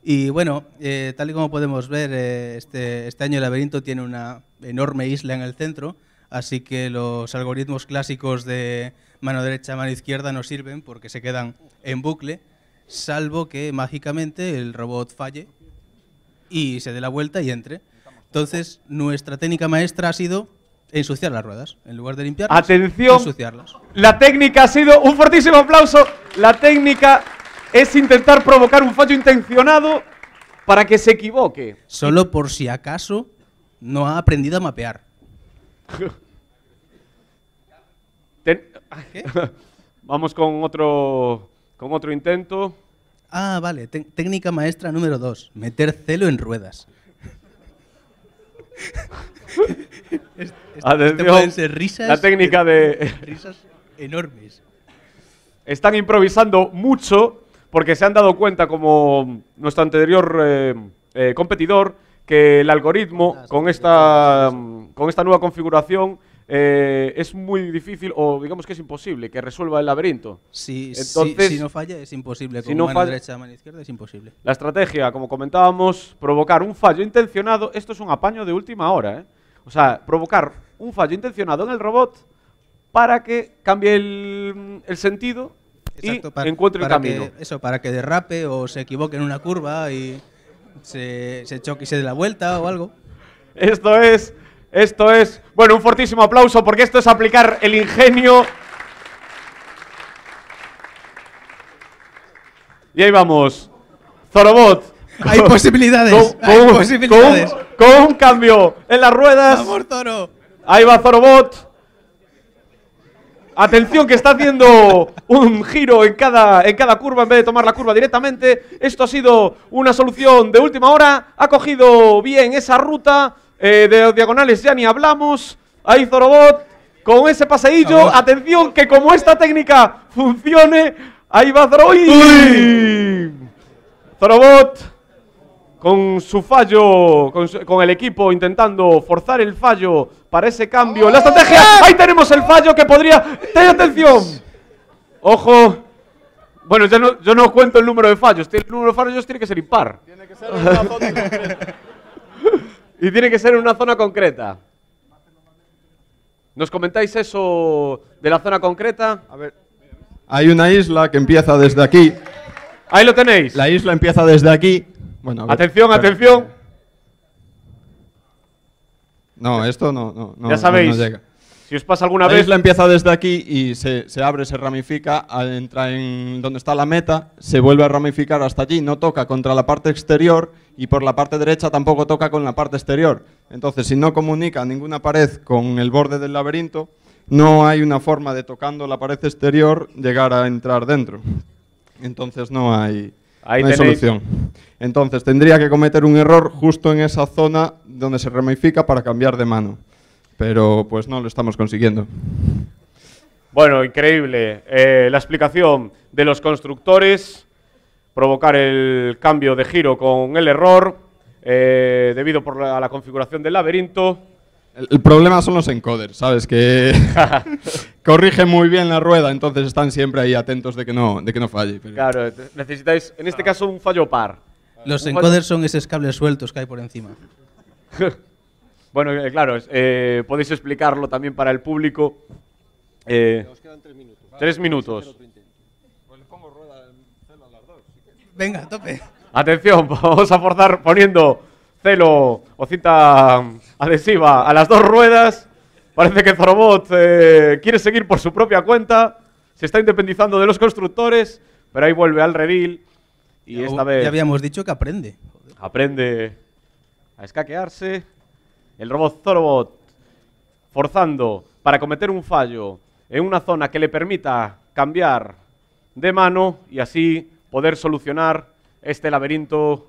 Y bueno, eh, tal y como podemos ver, eh, este, este año el laberinto tiene una enorme isla en el centro, así que los algoritmos clásicos de mano derecha, mano izquierda no sirven porque se quedan en bucle, salvo que mágicamente el robot falle y se dé la vuelta y entre. Entonces, nuestra técnica maestra ha sido ensuciar las ruedas. En lugar de limpiarlas, Atención. ensuciarlas. La técnica ha sido un fortísimo aplauso. La técnica es intentar provocar un fallo intencionado para que se equivoque. Solo por si acaso no ha aprendido a mapear. Ten- ¿Qué? Vamos con otro, con otro intento. Ah, vale. tec- técnica maestra número 2. Meter celo en ruedas. Este pueden ser risas. la técnica de- Risas enormes. Están improvisando mucho porque se han dado cuenta, como nuestro anterior eh, eh, competidor, que el algoritmo con esta, con esta nueva configuración eh, es muy difícil o digamos que es imposible que resuelva el laberinto. Si, si- Entonces- si no falla, es imposible. si Con no mano falla- derecha, mano izquierda, es imposible. La estrategia, como comentábamos, provocar un fallo intencionado. Esto es un apaño de última hora, ¿eh? O sea, provocar un fallo intencionado en el robot para que cambie el, el sentido Exacto, y para- encuentre el para camino. que- eso, para que derrape o se equivoque en una curva y se, se choque y se dé la vuelta o algo. Esto es, esto es, bueno, un fortísimo aplauso porque esto es aplicar el ingenio. Y ahí vamos. Zorobot. Hay posibilidades, Con, hay con posibilidades. con un- cambio en las ruedas. ¡Vamos, toro! Ahí va Zorobot. Atención que está haciendo un giro en cada, en cada curva en vez de tomar la curva directamente. Esto ha sido una solución de última hora. Ha cogido bien esa ruta. Eh, de diagonales ya ni hablamos. Ahí Zorobot con ese paseillo. Atención que como esta técnica funcione. Ahí va Zorobot. Zorobot con su fallo, con, su- con el equipo intentando forzar el fallo para ese cambio. La estrategia, ahí tenemos el fallo que podría... ¡Ten atención! Ojo. Bueno, ya no, yo no cuento el número de fallos. El número de fallos tiene que ser impar. Tiene que ser concreta. y tiene que ser en una zona concreta. ¿Nos comentáis eso de la zona concreta? A ver. Hay una isla que empieza desde aquí. Ahí lo tenéis. La isla empieza desde aquí. Bueno, a ver. Atención, atención. No, esto no, no, no, ya sabéis. no llega. Si os pasa alguna la vez... isla empieza desde aquí y se, se abre, se ramifica, entra en donde está la meta, se vuelve a ramificar hasta allí, no toca contra la parte exterior y por la parte derecha tampoco toca con la parte exterior. Entonces, si no comunica ninguna pared con el borde del laberinto, no hay una forma de tocando la pared exterior llegar a entrar dentro. Entonces no hay, Ahí no hay solución. Entonces tendría que cometer un error justo en esa zona donde se ramifica para cambiar de mano. Pero pues no lo estamos consiguiendo. Bueno, increíble. Eh, la explicación de los constructores, provocar el cambio de giro con el error, eh, debido por la, a la configuración del laberinto. El, el problema son los encoders, ¿sabes? Que corrigen muy bien la rueda, entonces están siempre ahí atentos de que no, de que no falle. pero- Claro, necesitáis, en este caso, un fallo par. Los Un fallo- encoders son esos cables sueltos que hay por encima. Bueno, eh, claro, eh, podéis explicarlo también para el público. Eh, tres minutos. Venga, a tope. Atención, vamos a forzar poniendo celo o cinta adhesiva a las dos ruedas. Parece que Zorobot eh, quiere seguir por su propia cuenta. Se está independizando de los constructores, pero ahí vuelve al redil. Y esta vez Ya habíamos dicho que aprende. aprende a escaquearse. El robot Zorobot forzando para cometer un fallo en una zona que le permita cambiar de mano y así poder solucionar este laberinto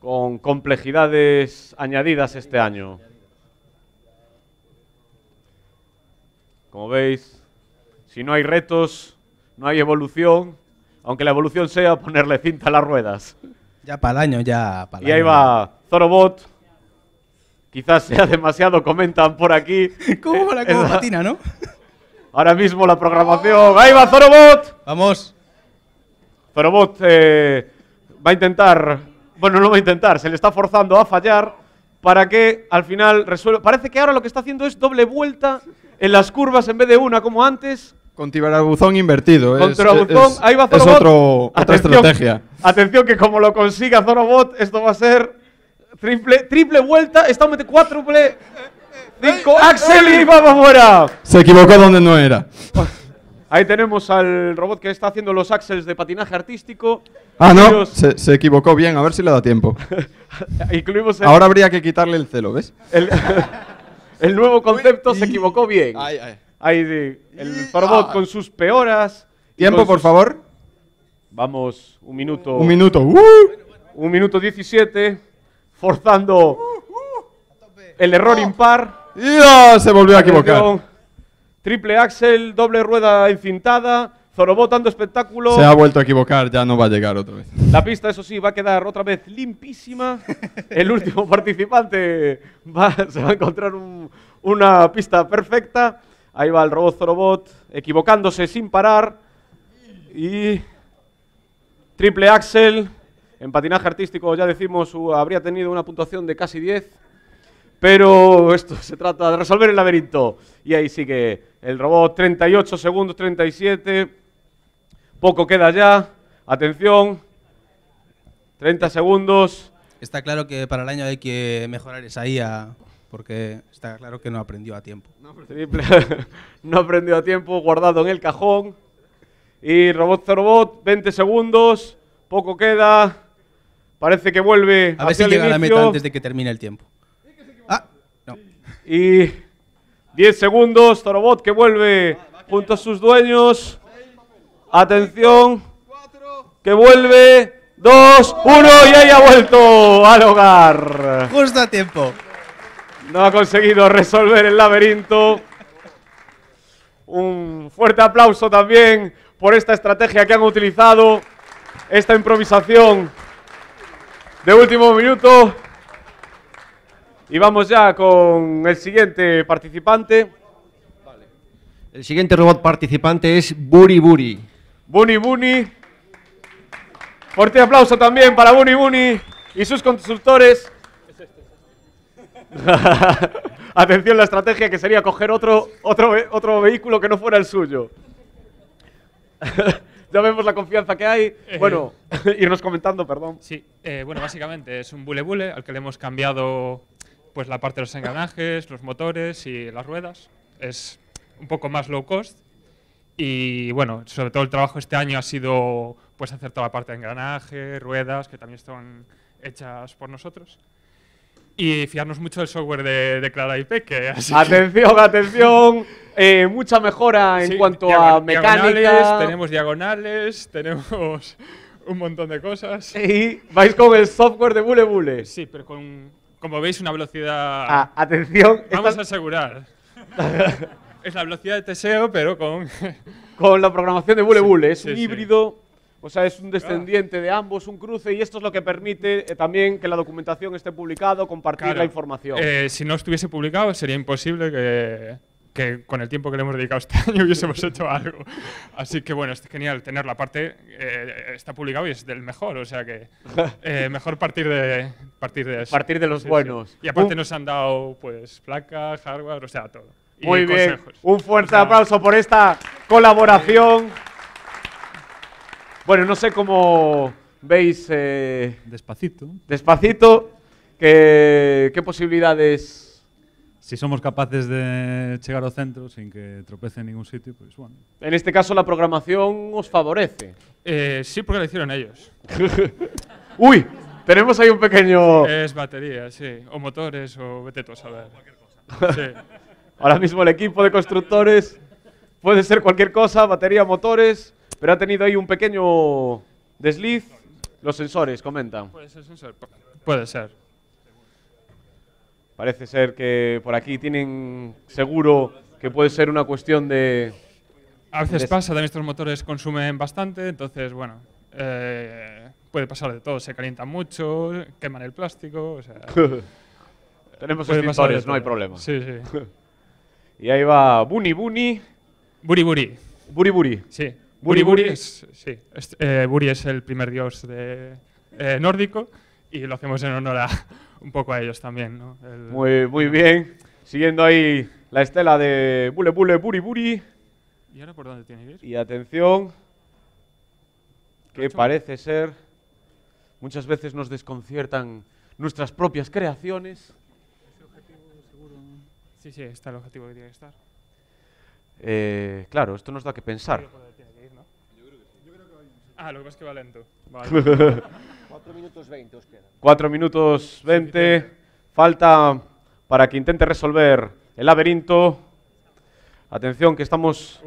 con complejidades añadidas este año. Como veis, si no hay retos, no hay evolución, aunque la evolución sea ponerle cinta a las ruedas. Ya para el año, ya para el Y ahí año. va Zorobot. Quizás sea demasiado, comentan por aquí. ¿Cómo, Eh, cómo es la- patina, no? Ahora mismo la programación. ¡Ahí va Zorobot! Vamos. Zorobot eh, va a intentar. Bueno, no va a intentar, se le está forzando a fallar para que al final resuelva. Parece que ahora lo que está haciendo es doble vuelta en las curvas en vez de una como antes. Con tirabuzón invertido. Con es- tirabuzón, es- ahí va Es Zorobot. otro, otra Atención, estrategia. Atención que como lo consiga Zorobot, esto va a ser triple, triple vuelta, está mete cuádruple, cinco, Axel y vamos fuera. Se equivocó donde no era. Ahí tenemos al robot que está haciendo los axels de patinaje artístico. Ah, no, se, se equivocó bien, a ver si le da tiempo. Incluimos el, Ahora habría que quitarle el celo, ¿ves? el, el nuevo concepto, se equivocó bien. Ay, ay. Ahí sí, el Zorobot con sus peoras. Tiempo, por sus- favor. Vamos, un minuto. Un minuto. ¡Uh! Un minuto 17, forzando el error impar. ¡Ya! Se volvió a equivocar. Triple axel, doble rueda encintada, Zorobot dando espectáculo. Se ha vuelto a equivocar, ya no va a llegar otra vez. La pista, eso sí, va a quedar otra vez limpísima. El último participante va- se va a encontrar un- una pista perfecta. Ahí va el robot Zorobot, equivocándose sin parar. Y triple axel. En patinaje artístico, ya decimos, habría tenido una puntuación de casi 10. Pero esto se trata de resolver el laberinto. Y ahí sigue el robot, 38 segundos, 37. Poco queda ya. Atención. 30 segundos. Está claro que para el año hay que mejorar esa IA, porque está claro que no aprendió a tiempo. No aprendió a tiempo, guardado en el cajón. Y robot robot, 20 segundos. Poco queda. Parece que vuelve A ver si llega a la meta antes de que termine el tiempo. Ah, no. Y 10 segundos, Zorobot que vuelve junto a sus dueños. Atención, que vuelve. 2, 1 y ahí ha vuelto al hogar. Justo a tiempo. No ha conseguido resolver el laberinto. Un fuerte aplauso también por esta estrategia que han utilizado, esta improvisación de último minuto. Y vamos ya con el siguiente participante. El siguiente robot participante es Buri Buri. Bunny Bunny. Fuerte aplauso también para Bunny Bunny y sus constructores. Atención la estrategia que sería coger otro, otro, otro vehículo que no fuera el suyo. ya vemos la confianza que hay. Bueno, irnos comentando, perdón. Sí, eh, bueno, básicamente es un bule bule al que le hemos cambiado pues la parte de los engranajes, los motores y las ruedas. Es un poco más low cost y bueno, sobre todo el trabajo este año ha sido pues hacer toda la parte de engranaje, ruedas, que también están hechas por nosotros. Y fiarnos mucho del software de, de Clara y Peque. así que- Atención, atención. Eh, mucha mejora en Sí, cuanto a mecánica. diagonales, tenemos diagonales, tenemos un montón de cosas. Y vais con el software de Bule Bule. Sí, pero con, como veis, una velocidad. Ah, atención, Vamos a asegurar. es la velocidad de teseo, pero con. con la programación de Bule Sí, Bule. Es sí, un híbrido, o sea, es un descendiente de ambos, un cruce, y esto es lo que permite eh, también que la documentación esté publicado, compartir Claro, la información. eh, si no estuviese publicado, sería imposible que, que con el tiempo que le hemos dedicado este año hubiésemos hecho algo. Así que bueno, es genial tener la parte. eh, está publicado y es del mejor, o sea que. eh, mejor partir de, partir de eso. Partir de los Sí, sí. buenos. Y aparte Un- nos han dado, pues, placa, hardware, o sea, todo. Y Muy bien, consejos. un fuerte O sea, aplauso por esta colaboración. Bueno, no sé cómo, veis eh, Despacito. despacito que, que posibilidades Si somos capaces de chegar ao centro sin que tropece en ningún sitio, pois bueno. En este caso la programación os favorece. Eh, sí, porque lo hicieron ellos. Uy, tenemos ahí un pequeño... Es batería, sí. O motores, o vete tú a saber. Sí. Ahora mismo el equipo de constructores puede ser cualquier cosa, batería, motores, pero ha tenido ahí un pequeño desliz. Los sensores, comentan. Puede ser sensor. Pu- Puede ser. Parece ser que por aquí tienen seguro que puede ser una cuestión de... A veces pasa, también estos motores consumen bastante, entonces, bueno, eh, puede pasar de todo. Se calientan mucho, queman el plástico, o sea... Tenemos extintores, no hay problema. Sí, sí. Y ahí va Buni Buni. Buri Buri. Buri Buri. Sí. Buri Buri es, sí. eh, Buri es el primer dios de, eh, nórdico y lo hacemos en honor a un poco a ellos también, ¿no? El- Muy, muy bien. Siguiendo ahí la estela de Bule Bule Buri Buri. ¿Y ahora por dónde tiene que ir? Y atención, que parece ser, muchas veces nos desconciertan nuestras propias creaciones. Sí, sí, está el objetivo que tiene que estar. Eh, claro, esto nos da que pensar. Dónde tiene que ir, ¿no? Ah, lo que pasa es que va lento. Vale. 4 minutos 20 os quedan. 4 minutos 20. Falta para que intente resolver el laberinto. Atención, que estamos.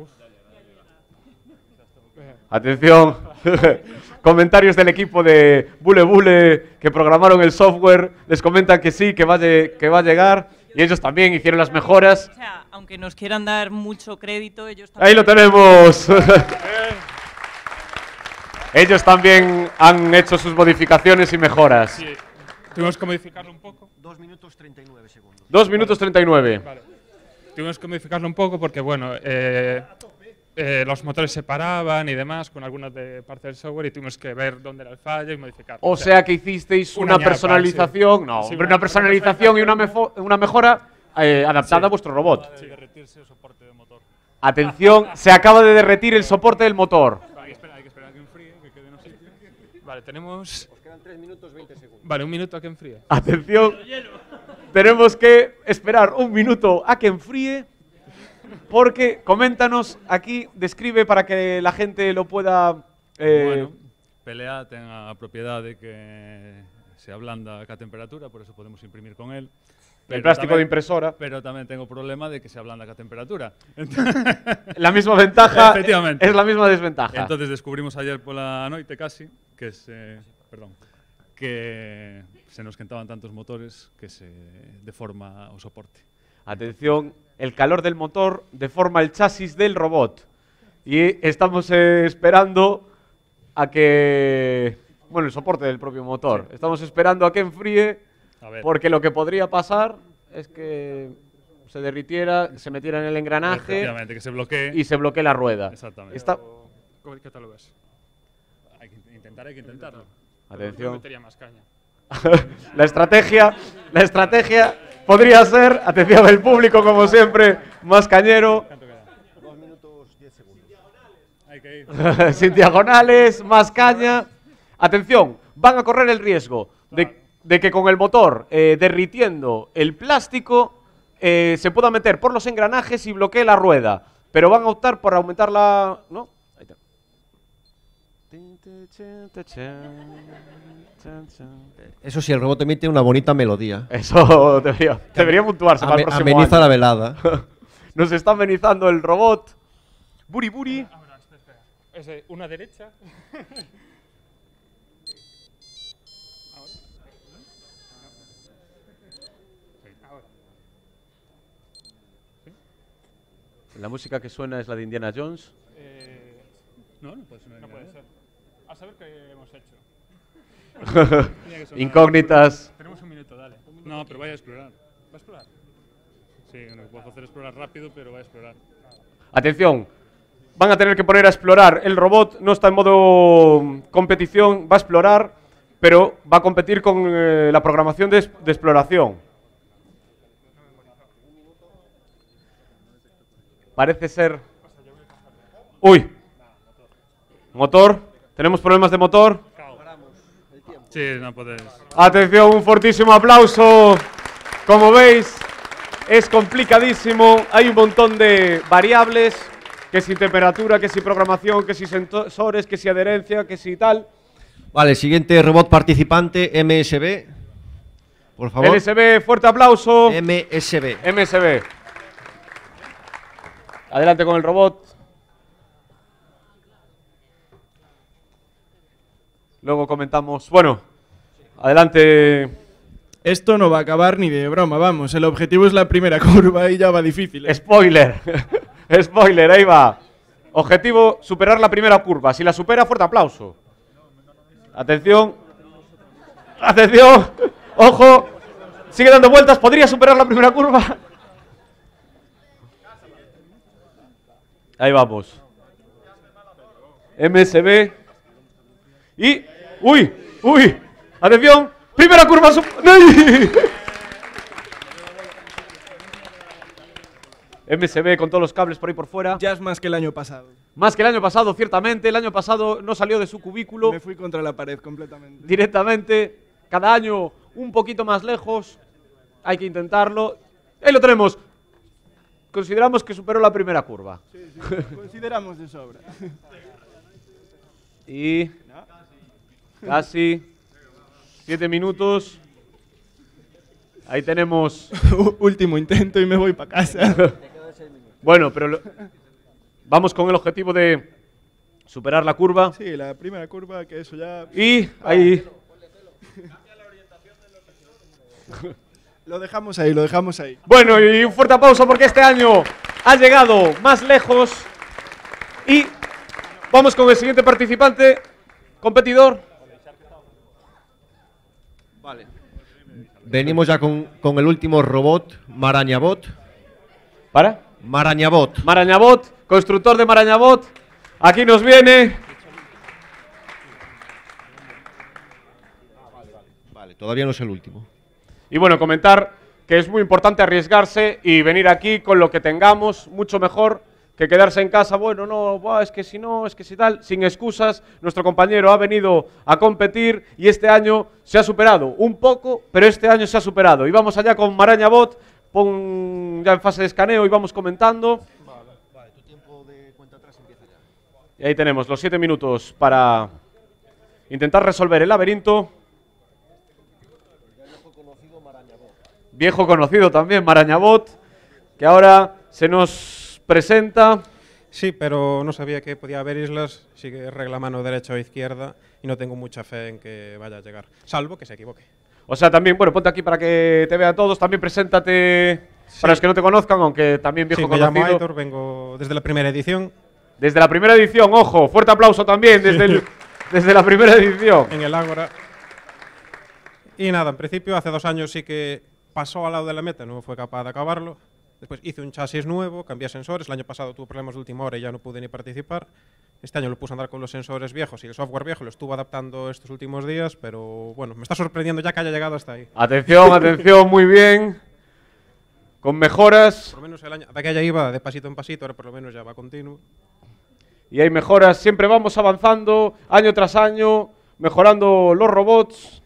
Atención. Comentarios del equipo de Bule Bule que programaron el software. Les comentan que sí, que va, a lle- que va a llegar. Y ellos también hicieron las mejoras. O sea, aunque nos quieran dar mucho crédito, ellos también. Ahí lo tenemos. ellos también han hecho sus modificaciones y mejoras. Sí. Tuvimos que modificarlo un poco. 2 minutos 39 segundos. 2 minutos 39. Vale. Tuvimos que modificarlo un poco porque, bueno, eh, eh, los motores se paraban y demás con algunas de parte del software y tuvimos que ver dónde era el fallo y modificarlo. O sea que hicisteis una una ñapa, personalización, sí. no, Sí, una- una personalización y una, mefo- una mejora eh, adaptada a vuestro robot. Sí. derretirse o soporte de motor. Atención, se acaba de derretir el soporte del motor. Hay que esperar, hay que esperar a que enfríe, que quede en un sitio. Vale, tenemos... Os quedan 3 minutos 20 segundos. Vale, un minuto a que enfríe. Atención, tenemos que esperar un minuto a que enfríe, porque coméntanos aquí, describe para que la gente lo pueda... eh, Bueno, pelea ten a propiedade que se ablanda ca temperatura, por eso podemos imprimir con él. El plástico de impresora. Pero tamén ten o problema de que se ablanda ca temperatura. La misma ventaja Efectivamente. es la misma desventaja. Entonces descubrimos ayer pola noite casi que se, perdón, que se nos quentaban tantos motores que se deforma o soporte. Atención, el calor del motor deforma el chasis del robot. Y estamos eh, esperando a que... Bueno, el soporte del propio motor. Estamos esperando a que enfríe, A ver. porque lo que podría pasar es que se derritiera, se metiera en el engranaje que se bloquee. y se bloquee la rueda. Exactamente. Está- ¿Cómo- ¿Qué tal lo ves? Hay que intentar, hay que intentarlo. Atención. metería más caña. la estrategia, la estrategia podría ser, atención del público como siempre, más cañero, 2 minutos 10 segundos. Hay que ir. sin diagonales, más caña. Atención, van a correr el riesgo de, de que con el motor eh, derritiendo el plástico eh, se pueda meter por los engranajes y bloquee la rueda. Pero van a optar por aumentar la... ¿No? Ahí está. Eso sí, el robot emite una bonita melodía. Eso debería, debería puntuarse para el próximo ameniza año. la velada. Nos está amenizando el robot. Buri Buri. Es de una derecha. La música que suena es la de Indiana Jones. Eh, No, no puede sonar no puede ser. A saber qué hemos hecho. Incógnitas. Tenemos un minuto, dale. No, pero vaya a explorar. ¿Va a explorar? Sí, lo que puedo hacer es explorar rápido, pero va a explorar. Atención. Van a tener que poner a explorar. El robot no está en modo competición, va a explorar, pero va a competir con eh, la programación de, de exploración. Parece ser... Uy. Motor. Tenemos problemas de motor. Sí, no puedes. Atención, un fortísimo aplauso. Como veis, es complicadísimo. Hay un montón de variables, que si temperatura, que si programación, que si sensores, que si adherencia, que si tal. Vale, siguiente robot participante, MSB. Por favor. MSB, fuerte aplauso. MSB. MSB. Adelante con el robot. Luego comentamos. Bueno, adelante. Esto no va a acabar ni de broma, vamos. El objetivo es la primera curva y ya va difícil. ¿eh? Spoiler. Spoiler, ahí va. Objetivo, superar la primera curva. Si la supera, fuerte aplauso. Atención. Atención. Ojo. Sigue dando vueltas. ¿Podría superar la primera curva? Ahí vamos. MSB. Y. ¡Uy! ¡Uy! Atención. Primera curva. MSB con todos los cables por ahí por fuera. Ya es más que el año pasado. Más que el año pasado, ciertamente. El año pasado no salió de su cubículo. Me fui contra la pared completamente. directamente. Cada año un poquito más lejos. Hay que intentarlo. Ahí lo tenemos. Consideramos que superó la primera curva. Consideramos de sobra. Y casi siete minutos. Ahí tenemos. Último intento y me voy para casa. Bueno, pero lo- vamos con el objetivo de superar la curva. Sí, la primera curva, que eso ya... Y ahí. Lo dejamos ahí, lo dejamos ahí. Bueno, y un fuerte aplauso porque este año ha llegado más lejos. Y vamos con el siguiente participante, competidor. Venimos ya con, con el último robot, Marañabot. ¿Para? Marañabot. Marañabot, constructor de Marañabot. Aquí nos viene. Vale, todavía no es el último. Y bueno, comentar que es muy importante arriesgarse y venir aquí con lo que tengamos, mucho mejor que quedarse en casa, bueno, no, es que si no, es que si tal, sin excusas. Nuestro compañero ha venido a competir y este año se ha superado un poco, pero este año se ha superado. Y vamos allá con Maraña Bot, pon ya en fase de escaneo y vamos comentando. Y ahí tenemos los siete minutos para intentar resolver el laberinto. Viejo conocido también, Marañabot, que ahora se nos presenta. Sí, pero no sabía que podía haber islas, sí que regla mano derecha o izquierda y no tengo mucha fe en que vaya a llegar, salvo que se equivoque. O sea, también, bueno, ponte aquí para que te vean todos. También preséntate para los que no te conozcan, aunque también viejo Sí, me llamo conocido. Aitor, vengo desde la primera edición. Desde la primera edición, ojo, fuerte aplauso también desde, el- desde la primera edición. En el Ágora. Y nada, en principio hace dos años sí que pasó al lado de la meta, no fue capaz de acabarlo. Después hice un chasis nuevo, cambié sensores. El año pasado tuve problemas de última hora y ya no pude ni participar. Este año lo puse a andar con los sensores viejos y el software viejo lo estuve adaptando estos últimos días, pero bueno, me está sorprendiendo ya que haya llegado hasta ahí. Atención, atención, muy bien. Con mejoras. Por lo menos el año, de que ya iba de pasito en pasito, ahora por lo menos ya va continuo. Y hay mejoras, siempre vamos avanzando año tras año, mejorando los robots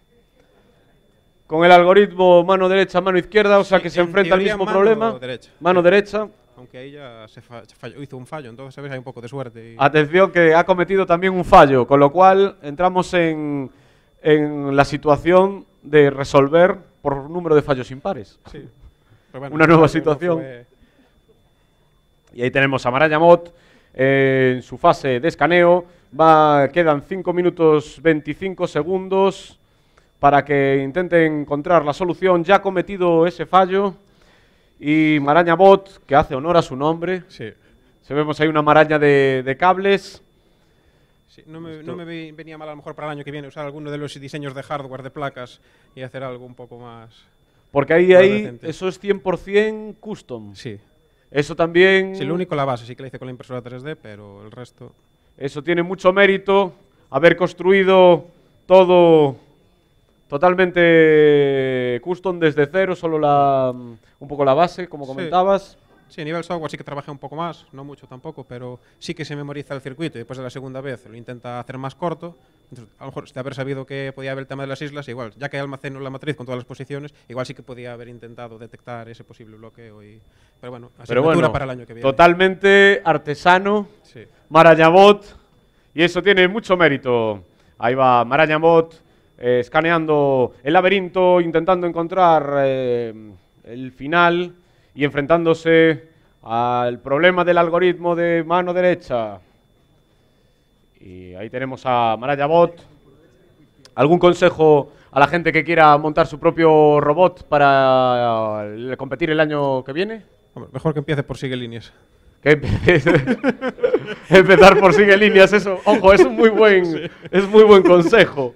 con el algoritmo mano derecha, mano izquierda, o sea Sí, que se en enfrenta al mismo mano problema. derecha. Mano derecha. Aunque ahí ya se, fa- se falló- hizo un fallo, entonces sabes hay un poco de suerte. y- Atención que ha cometido también un fallo, con lo cual entramos en, en la situación de resolver por número de fallos impares. Sí. Pero bueno, Una nueva no situación. fue- Y ahí tenemos a Maraya Mot eh, en su fase de escaneo. Va, quedan 5 minutos 25 segundos para que intente encontrar la solución. Ya ha cometido ese fallo. Y Maraña Bot, que hace honor a su nombre. Sí. Se vemos ahí una maraña de, de cables. Sí, no me, no me venía mal a lo mejor para el año que viene usar alguno de los diseños de hardware de placas y hacer algo un poco más. Porque ahí, más ahí decente. eso es 100% custom. Sí. Eso también... Sí, lo único la base sí que la hice con la impresora 3D, pero el resto. Eso tiene mucho mérito, haber construido todo totalmente custom desde cero, solo la, un poco la base, como comentabas. Sí, a nivel software sí que trabajé un poco más, no mucho tampoco, pero sí que se memoriza el circuito y después de la segunda vez lo intenta hacer más corto. Entonces, a lo mejor, de haber sabido que podía haber el tema de las islas, igual, ya que almaceno la matriz con todas las posiciones, igual sí que podía haber intentado detectar ese posible bloqueo. Y, pero bueno, Pero bueno, para el año que viene. totalmente artesano, Sí. Y eso tiene mucho mérito. Ahí va Marayamot eh, escaneando el laberinto, intentando encontrar eh, el final y enfrentándose al problema del algoritmo de mano derecha. Y ahí tenemos a Marayamot. ¿Algún consejo a la gente que quiera montar su propio robot para eh, competir el año que viene? Hombre, mejor que empiece por sigue líneas. Que empezar por sigue líneas, eso, ojo, es un muy buen, es muy buen consejo.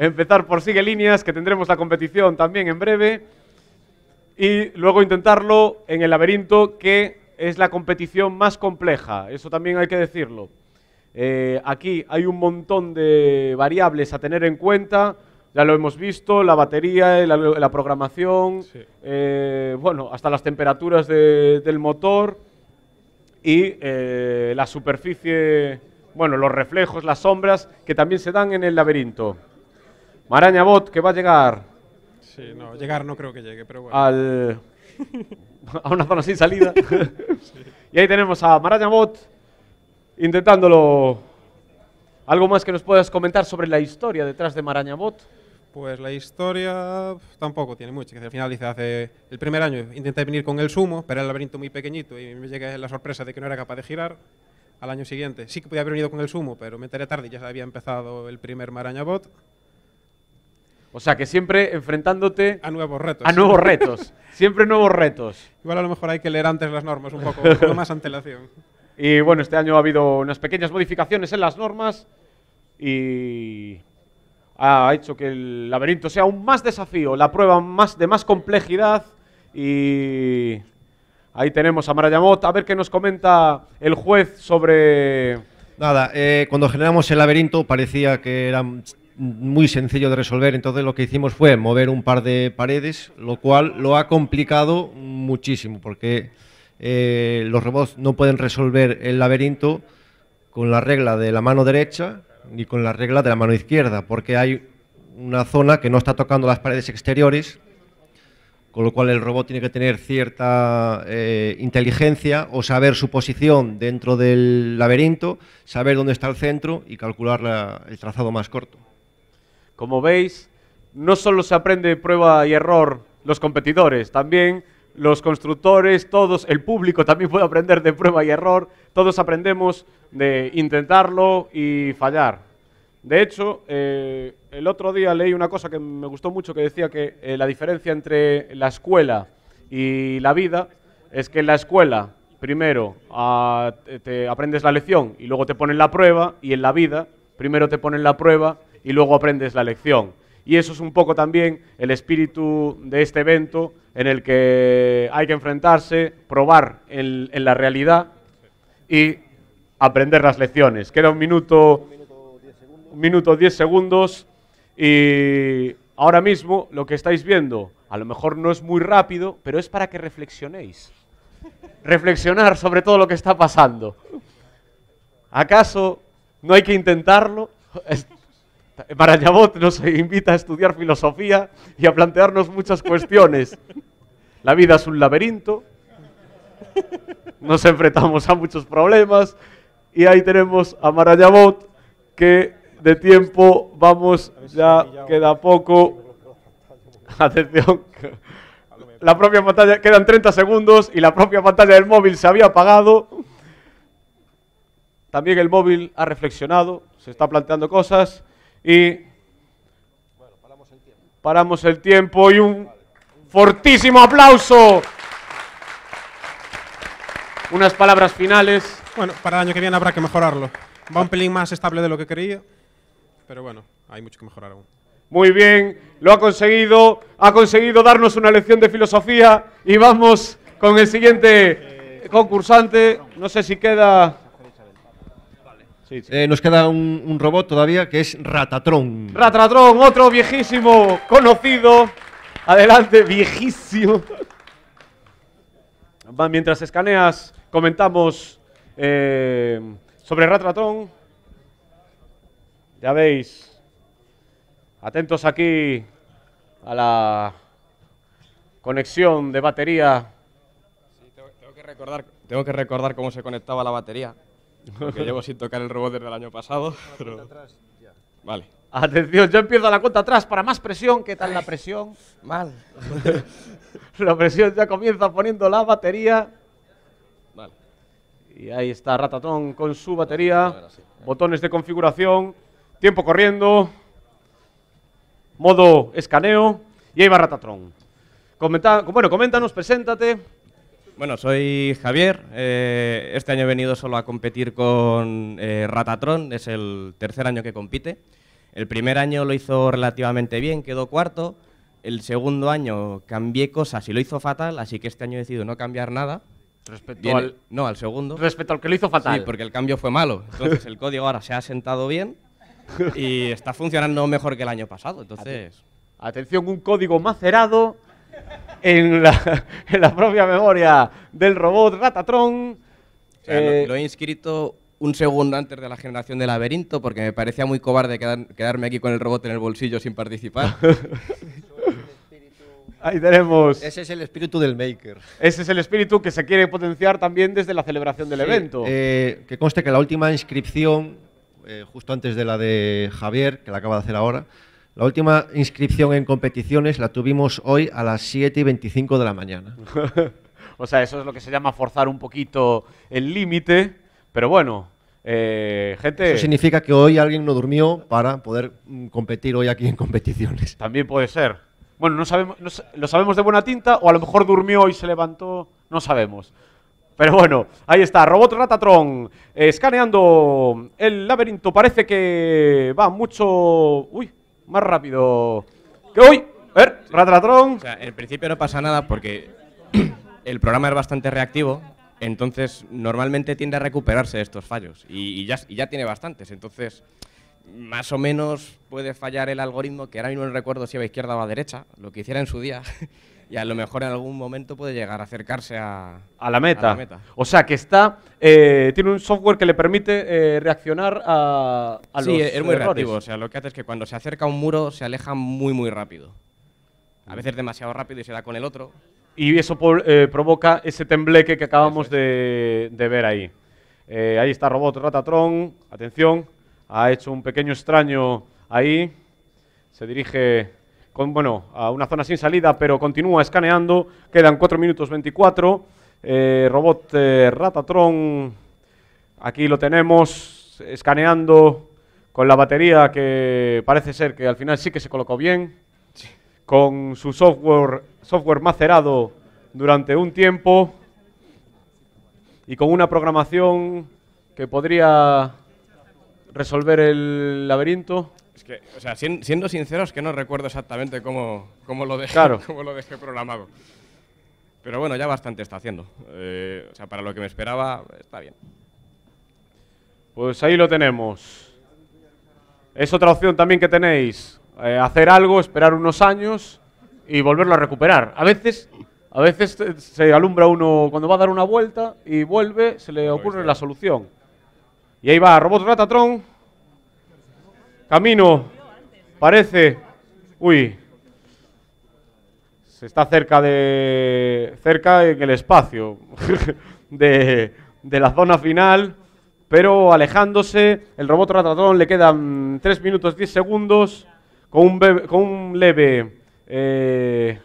Empezar por sigue líneas, que tendremos la competición también en breve. Y luego intentarlo en el laberinto, que es la competición más compleja. Eso también hay que decirlo. Eh, aquí hay un montón de variables a tener en cuenta. Ya lo hemos visto, la batería, la, la programación, eh, bueno, hasta las temperaturas de- del motor y eh, la superficie, bueno, los reflejos, las sombras, que también se dan en el laberinto. Maraña Bot, que va a llegar Sí, no, llegar no creo que llegue, pero bueno. al, a una zona sin salida. Y ahí tenemos a Maraña Bot intentándolo. ¿Algo más que nos puedas comentar sobre la historia detrás de Maraña Bot? Pues la historia tampoco tiene mucho. que Al final dice, hace el primer año intenté venir con el sumo, pero era el laberinto muy pequeñito y me llega la sorpresa de que no era capaz de girar. Al año siguiente sí que podía haber venido con el sumo, pero me enteré tarde y ya había empezado el primer Maraña Bot. O sea, que siempre enfrentándote a nuevos retos. A nuevos retos. siempre nuevos retos. Igual a lo mejor hay que leer antes las normas un poco, con más antelación. Y bueno, este año ha habido unas pequeñas modificaciones en las normas y ha hecho que el laberinto sea aún más desafío, la prueba más de más complejidad y ahí tenemos a Marayamot, a ver qué nos comenta el juez sobre... Nada, eh, cuando generamos el laberinto parecía que era m- muy sencillo de resolver, entonces lo que hicimos fue mover un par de paredes, lo cual lo ha complicado muchísimo, porque eh, los robots no pueden resolver el laberinto con la regla de la mano derecha ni con la regla de la mano izquierda, porque hay una zona que no está tocando las paredes exteriores, con lo cual el robot tiene que tener cierta eh, inteligencia o saber su posición dentro del laberinto, saber dónde está el centro y calcular la- el trazado más corto. Como veis, no solo se aprende prueba y error los competidores, también los constructores, todos, el público también puede aprender de prueba y error, todos aprendemos de intentarlo y fallar. De hecho, eh, el otro día leí una cosa que me gustó mucho que decía que eh, la diferencia entre la escuela y la vida es que en la escuela primero te aprendes la lección y luego te ponen la prueba y en la vida primero te ponen la prueba y luego aprendes la lección. Y eso es un poco también el espíritu de este evento en el que hay que enfrentarse, probar en, la realidad y aprender las lecciones. Queda un minuto, un minuto diez segundos y ahora mismo lo que estáis viendo a lo mejor no es muy rápido, pero es para que reflexionéis. Reflexionar sobre todo lo que está pasando. ¿Acaso no hay que intentarlo? Marayabot nos invita a estudiar filosofía y a plantearnos muchas cuestiones. La vida es un laberinto, nos enfrentamos a muchos problemas y ahí tenemos a Marayabot que de tiempo vamos, ya queda poco. Atención, la propia pantalla, quedan 30 segundos y la propia pantalla del móvil se había apagado. También el móvil ha reflexionado, se está planteando cosas y paramos el tiempo y un fortísimo aplauso. Unas palabras finales. Bueno, para el año que viene habrá que mejorarlo. Va un pelín más estable de lo que quería, pero bueno, hay mucho que mejorar aún. Muy bien, lo ha conseguido, ha conseguido darnos una lección de filosofía y vamos con el siguiente concursante. No sé si queda... Sí, sí. Eh, nos queda un, un robot todavía que es Ratatron. Ratratron, otro viejísimo conocido. Adelante, viejísimo. Mientras escaneas, comentamos eh, sobre Ratratron. Ya veis, atentos aquí a la conexión de batería. Tengo que recordar, tengo que recordar cómo se conectaba la batería. Porque llevo sin tocar el robot desde el año pasado. pero- Vale. Atención, ya empieza la cuenta atrás para más presión. ¿Qué tal la presión? Mal. la presión ya comienza poniendo la batería. Vale. Y ahí está Ratatón con su batería. Botones de configuración. Tiempo corriendo. Modo escaneo. Y ahí va Ratatron. Comenta, bueno, coméntanos, preséntate. Bueno, soy Javier. eh, este año he venido solo a competir con eh, Ratatron. Es el tercer año que compite. El primer año lo hizo relativamente bien, quedó cuarto. El segundo año cambié cosas y lo hizo fatal, así que este año he decidido no cambiar nada. Respecto al- No, al segundo. Respecto al que lo hizo fatal. Sí, porque el cambio fue malo. Entonces el código ahora se ha sentado bien y está funcionando mejor que el año pasado. Entonces, Atención, un código macerado en la, en la propia memoria del robot Ratatron. O sea, lo- Eh, lo, he inscrito un segundo antes de la generación de laberinto porque me parecía muy cobarde quedar- quedarme aquí con el robot en el bolsillo sin participar. Ahí tenemos. Ese es el espíritu del maker. Ese es el espíritu que se quiere potenciar también desde la celebración del Sí, evento. eh, que conste que la última inscripción, eh, justo antes de la de Javier, que la acaba de hacer ahora, la última inscripción en competiciones la tuvimos hoy a las 7 y 25 de la mañana. o sea, eso es lo que se llama forzar un poquito el límite. Pero bueno, eh, gente. Eso significa que hoy alguien no durmió para poder mm, competir hoy aquí en competiciones. También puede ser. Bueno, no sabemos, no lo sabemos de buena tinta o a lo mejor durmió y se levantó, no sabemos. Pero bueno, ahí está, Robot Ratatron, eh, escaneando el laberinto. Parece que va mucho, uy, más rápido. Que hoy, ver, Ratatron. O sea, en principio no pasa nada porque el programa es bastante reactivo, entonces normalmente tiende a recuperarse de estos fallos y, y ya, y ya tiene bastantes, entonces más o menos puede fallar el algoritmo, que ahora mismo no recuerdo si va a izquierda o a derecha, lo que hiciera en su día, y a lo mejor en algún momento puede llegar a acercarse a, A la meta. a la meta. O sea que está, eh, tiene un software que le permite eh, reaccionar a, a sí, los es muy errores. reactivo. O sea, lo que hace es que cuando se acerca a un muro se aleja muy, muy rápido. A veces demasiado rápido y se da con el otro. Y eso por- eh, provoca ese tembleque que acabamos de, de ver ahí. Eh, ahí está Robot Ratatron, atención, ha hecho un pequeño extraño ahí. Se dirige con, bueno, a una zona sin salida, pero continúa escaneando. Quedan 4 minutos 24. Eh, robot eh, Ratatron, aquí lo tenemos, escaneando con la batería que parece ser que al final sí que se colocó bien con su software, software macerado durante un tiempo y con una programación que podría resolver el laberinto. Es que, o sea, sien- siendo sinceros, que no recuerdo exactamente cómo, cómo, lo, dejé, Claro. cómo lo dejé programado. Pero bueno, ya bastante está haciendo. Eh, o sea, para lo que me esperaba, está bien. Pues ahí lo tenemos. Es otra opción también que tenéis. eh, hacer algo, esperar unos años y volverlo a recuperar. A veces, a veces se alumbra uno cuando va a dar una vuelta y vuelve, se le ocurre la solución. Y ahí va Robot Ratatron. Camino. Parece. Uy. Se está cerca de. cerca en el espacio. de, de la zona final. Pero alejándose. El robot Ratatron le quedan 3 minutos 10 segundos. Con un, bebe- con un leve eh,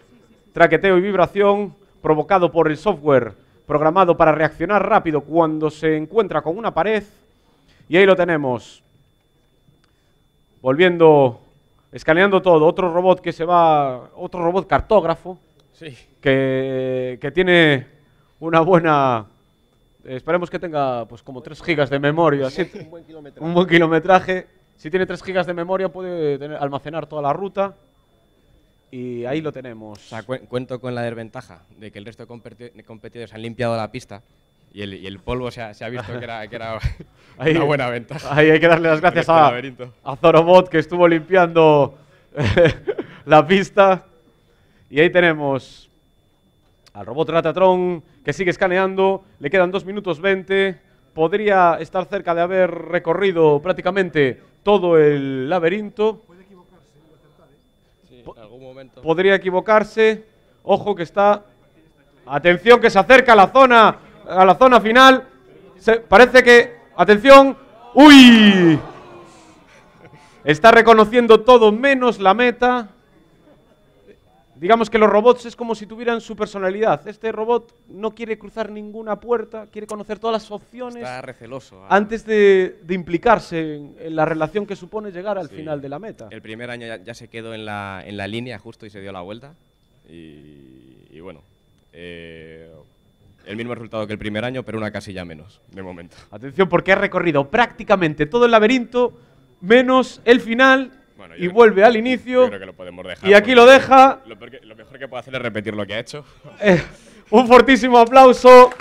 traqueteo y vibración provocado por el software programado para reaccionar rápido cuando se encuentra con una pared. Y ahí lo tenemos. Volviendo, escaneando todo. Otro robot que se va, otro robot cartógrafo. Sí. Que, que tiene una buena, esperemos que tenga pues como 3 gigas de memoria. sí, Un buen kilometraje. un buen kilometraje. Si tiene 3 gigas de memoria puede tener- almacenar toda la ruta. Y ahí lo tenemos. O sea, cuen- cuento con la desventaja de que el resto de competidores han limpiado la pista y el, y el polvo se ha, se ha visto que era, que era Ahí- una buena ventaja. Ahí hay que darle las gracias este a, a Zorobot que estuvo limpiando la pista. Y ahí tenemos al robot Ratatron que sigue escaneando. Le quedan 2 minutos 20. Podría estar cerca de haber recorrido prácticamente todo el laberinto. en algún momento. Podría equivocarse. Ojo que está. Atención que se acerca a la zona, a la zona final. Se- parece que. Atención. ¡Uy! Está reconociendo todo menos la meta. Digamos que los robots es como si tuvieran su personalidad. Este robot no quiere cruzar ninguna puerta, quiere conocer todas las opciones Está receloso. ah. antes de, de implicarse en, en la relación que supone llegar al Sí. final de la meta. El primer año ya, ya se quedó en la, en la línea justo y se dio la vuelta. Y, y bueno, eh, el mismo resultado que el primer año, pero una casilla menos, de momento. Atención, porque ha recorrido prácticamente todo el laberinto, menos el final, Bueno, y vuelve al inicio. Yo creo que lo podemos dejar. y aquí lo deja. Lo, mejor que puede hacer es repetir lo que ha hecho. Eh, un fortísimo aplauso.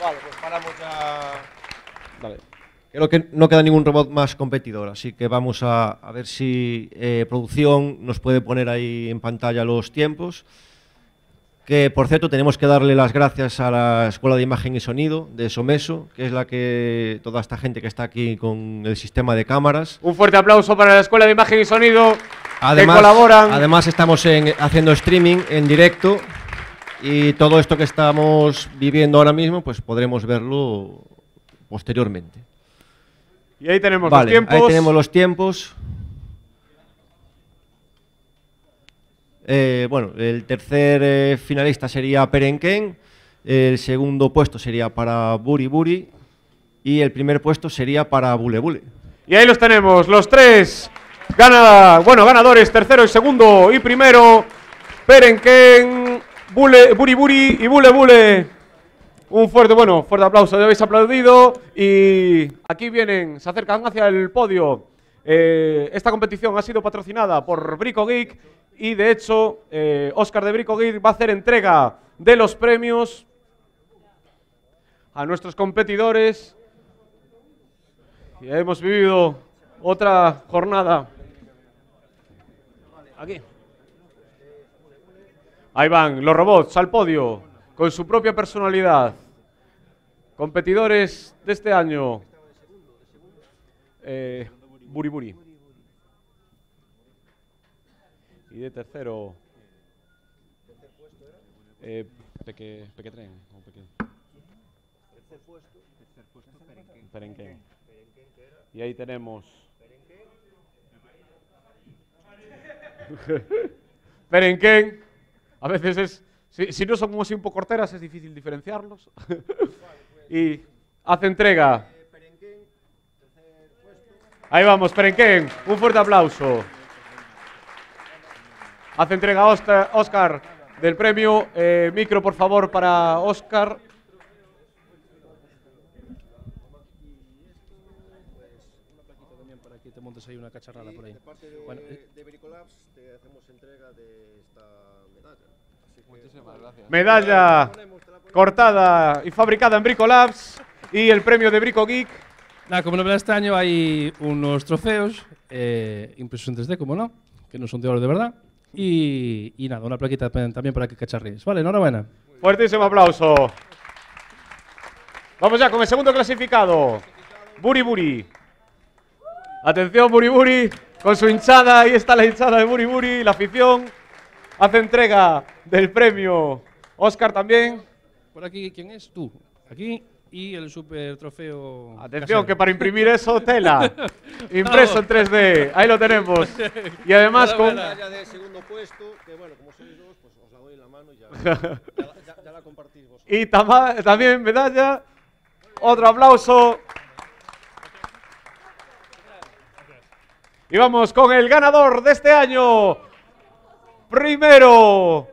Vale, pues paramos ya. Vale. Creo que no queda ningún robot más competidor, así que vamos a, a ver si eh, producción nos puede poner ahí en pantalla los tiempos. Que por cierto tenemos que darle las gracias a la Escuela de Imagen y Sonido de Someso, que es la que toda esta gente que está aquí con el sistema de cámaras. Un fuerte aplauso para la Escuela de Imagen y Sonido Además, que colaboran. además estamos en- haciendo streaming en directo y todo esto que estamos viviendo ahora mismo, pues podremos verlo posteriormente. Y ahí tenemos Vale, los tiempos. ahí tenemos los tiempos. Eh, bueno, el tercer eh, finalista sería Perenken, el segundo puesto sería para Buri Buri y el primer puesto sería para Bule Bule. Y ahí los tenemos, los tres gana, bueno, ganadores, tercero y segundo y primero, Perenken, Bule, Buri Buri y Bule Bule. Un fuerte, bueno, fuerte aplauso, ya habéis aplaudido y aquí vienen, se acercan hacia el podio. Eh, esta competición ha sido patrocinada por Brico Geek y de hecho eh, Oscar de Brico Geek va a hacer entrega de los premios a nuestros competidores. Y hemos vivido otra jornada. Aquí. Ahí van los robots al podio con su propia personalidad. Competidores de este año. Eh, Buri Buri. Y de tercero. Eh, Peque, Pequetren, o Peque- Perenquén. Y ahí tenemos. Perenquén. A veces es. Si, si no son como así un poco corteras, es difícil diferenciarlos. y hace entrega. Ahí vamos, Perenquén. Un fuerte aplauso. Hace entrega Oscar, Oscar del premio. Eh, micro, por favor, para Oscar. para que te montes ahí una cacharrada por ahí. Bueno, eh, Bricolabs te hacemos entrega de esta medalla. Muchísimas gracias. Medalla cortada y fabricada en Bricolabs. Y el premio de Brico Geek. Nada, como novedad este año hay unos trofeos eh, impresos en 3D, como no, que no son de oro de verdad. Y, y nada, una plaquita también para que cacharríes. Vale, enhorabuena. Fuertísimo aplauso. Vamos ya con el segundo clasificado. Buri Buri. Atención, Buri Buri, con su hinchada. Ahí está la hinchada de Buri Buri, la afición. Hace entrega del premio. Oscar también. Por aquí, ¿quién es? Tú. Aquí y el super trofeo. Atención, que para imprimir eso, tela. Impreso en 3D. Ahí lo tenemos. Y además con. medalla de segundo puesto, que bueno, como sois dos, pues os la doy en la mano y ya, ya, ya- ya la compartís vosotros. Y tama- también medalla. Otro aplauso. Y vamos con el ganador de este año. Primero,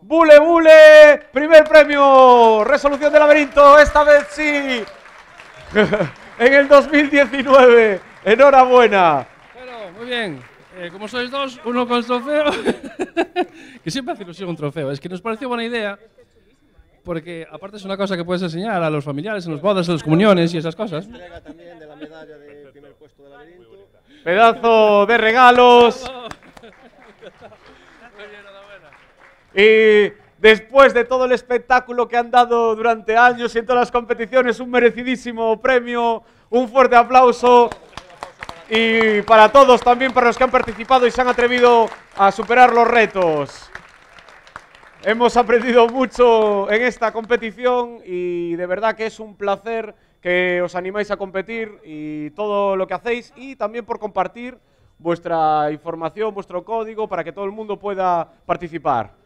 Bule Bule. Primer premio, resolución del laberinto. Esta vez sí. en el 2019. Enhorabuena. Bueno, muy bien. Eh, como sois dos, uno con trofeo. que siempre hace ilusión un trofeo. Es que nos pareció buena idea. Porque aparte es una cosa que puedes enseñar a los familiares en los bodas, en las comuniones y esas cosas. Entrega también de la medalla de primer puesto del laberinto. Pedazo de regalos. Y después de todo el espectáculo que han dado durante años y en todas las competiciones, un merecidísimo premio, un fuerte aplauso. Y para todos, también para los que han participado y se han atrevido a superar los retos. Hemos aprendido mucho en esta competición y de verdad que es un placer que os animáis a competir y todo lo que hacéis y también por compartir vuestra información, vuestro código para que todo el mundo pueda participar.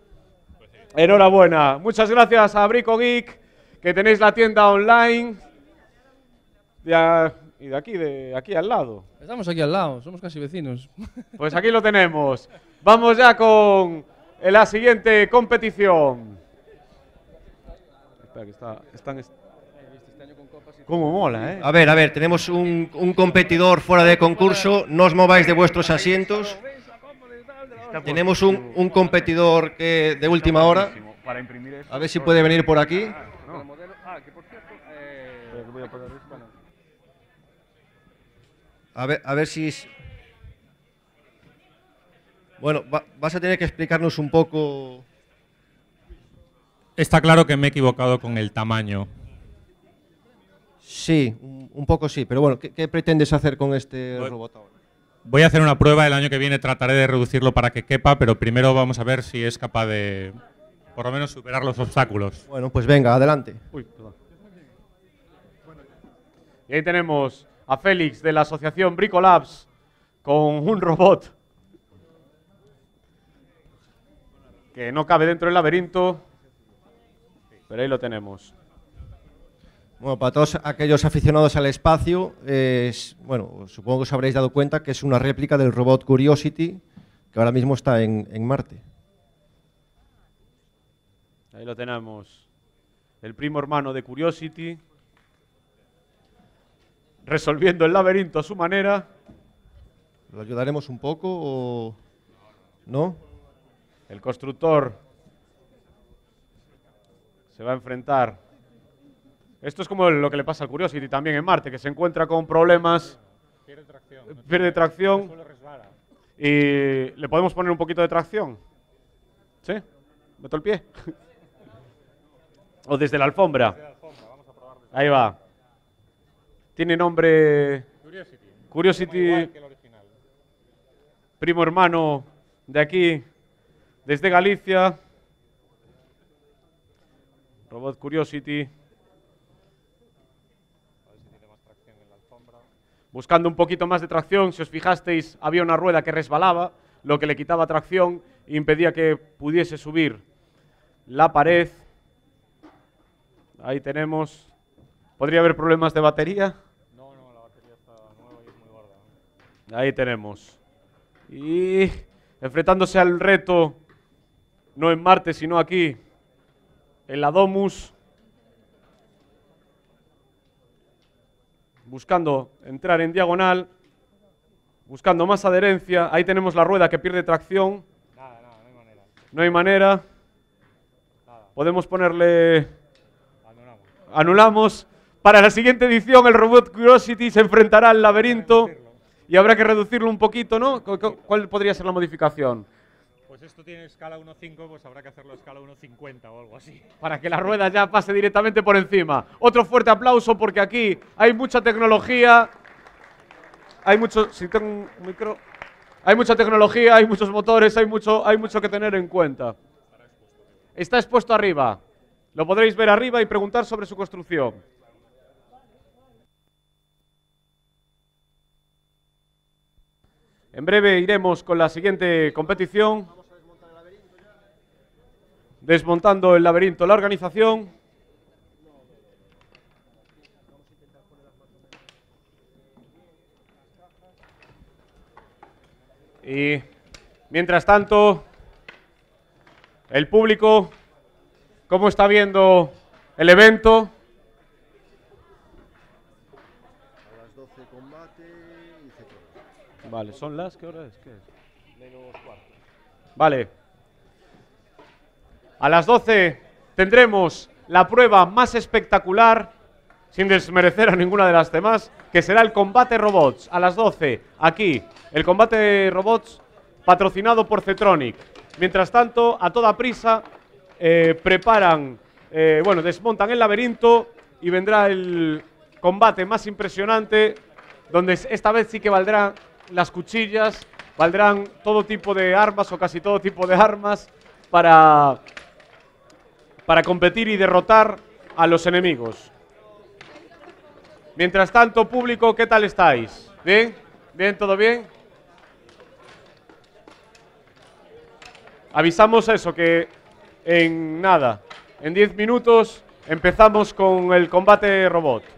Enhorabuena. Muchas gracias a Brico Geek, que tenéis la tienda online. Ya- y de aquí, de aquí al lado. Estamos aquí al lado, somos casi vecinos. Pues aquí lo tenemos. Vamos ya con la siguiente competición. Espera, que está, están est- ¿Cómo mola, eh? A ver, a ver, tenemos un, un competidor fuera de concurso, no os mováis de vuestros asientos. Tenemos un, un competidor que, de última hora. Para imprimir esto. A ver si puede venir por aquí. Ah, que por cierto, voy a poner esto. A ver, a ver si... es- Bueno, va- vas a tener que explicarnos un poco... Está claro que me he equivocado con el tamaño. Sí, un, poco sí, pero bueno, ¿qué, qué pretendes hacer con este robot ahora? Voy a hacer una prueba el año que viene, trataré de reducirlo para que quepa, pero primero vamos a ver si es capaz de, por lo menos, superar los obstáculos. Bueno, pues venga, adelante. Uy, perdón. Y ahí tenemos a Félix de la asociación Bricolabs con un robot que no cabe dentro del laberinto, pero ahí lo tenemos. Bueno, para todos aquellos aficionados al espacio, es, bueno, supongo que os habréis dado cuenta que es una réplica del robot Curiosity, que ahora mismo está en, en Marte. Ahí lo tenemos. El primo hermano de Curiosity. Resolviendo el laberinto a su manera. ¿Lo ayudaremos un poco o no? El constructor se va a enfrentar. Esto es como lo que le pasa al Curiosity también en Marte, que se encuentra con problemas. Pierde tracción. Pierde tracción. Y le podemos poner un poquito de tracción. ¿Sí? ¿Meto el pie? o desde la alfombra. Ahí va. Tiene nombre. Curiosity. Curiosity. Igual que el original. Primo hermano de aquí, desde Galicia. Robot Curiosity. Buscando un poquito más de tracción, si os fijasteis, había una rueda que resbalaba, lo que le quitaba tracción e impedía que pudiese subir la pared. Ahí tenemos. ¿Podría haber problemas de batería? No, no, la batería está nueva y es muy gorda. Ahí tenemos. Y enfrentándose al reto, no en Marte, sino aquí, en la Domus. Buscando entrar en diagonal, buscando más adherencia. Ahí tenemos la rueda que pierde tracción. Nada, nada, no hay manera. No hay manera. Podemos ponerle... Anulamos. Anulamos. Para la siguiente edición, el robot Curiosity se enfrentará al laberinto y habrá que reducirlo un poquito, ¿no? ¿Cu- cu- ¿Cuál podría ser la modificación? Pues esto tiene escala 1.5, pues habrá que hacerlo a escala 1.50 o algo así. Para que la rueda ya pase directamente por encima. Otro fuerte aplauso porque aquí hay mucha tecnología. Hay mucho. Si tengo un micro. Hay mucha tecnología, hay muchos motores, hay mucho, hay mucho que tener en cuenta. Está expuesto arriba. Lo podréis ver arriba y preguntar sobre su construcción. En breve iremos con la siguiente competición. Desmontando el laberinto, la organización. Y mientras tanto, el público, ¿cómo está viendo el evento? Vale, ¿son las? ¿Qué hora es? ¿Qué es? Menos cuarto. Vale. A las 12 tendremos la prueba más espectacular, sin desmerecer a ninguna de las demás, que será el combate robots. A las 12, aquí, el combate robots patrocinado por Cetronic. Mientras tanto, a toda prisa, eh, preparan, eh, bueno, desmontan el laberinto y vendrá el combate más impresionante, donde esta vez sí que valdrán las cuchillas, valdrán todo tipo de armas o casi todo tipo de armas para, para competir y derrotar a los enemigos. Mientras tanto, público, ¿qué tal estáis? ¿Bien? ¿Bien? ¿Todo bien? Avisamos eso, que en nada, en 10 minutos empezamos con el combate robot.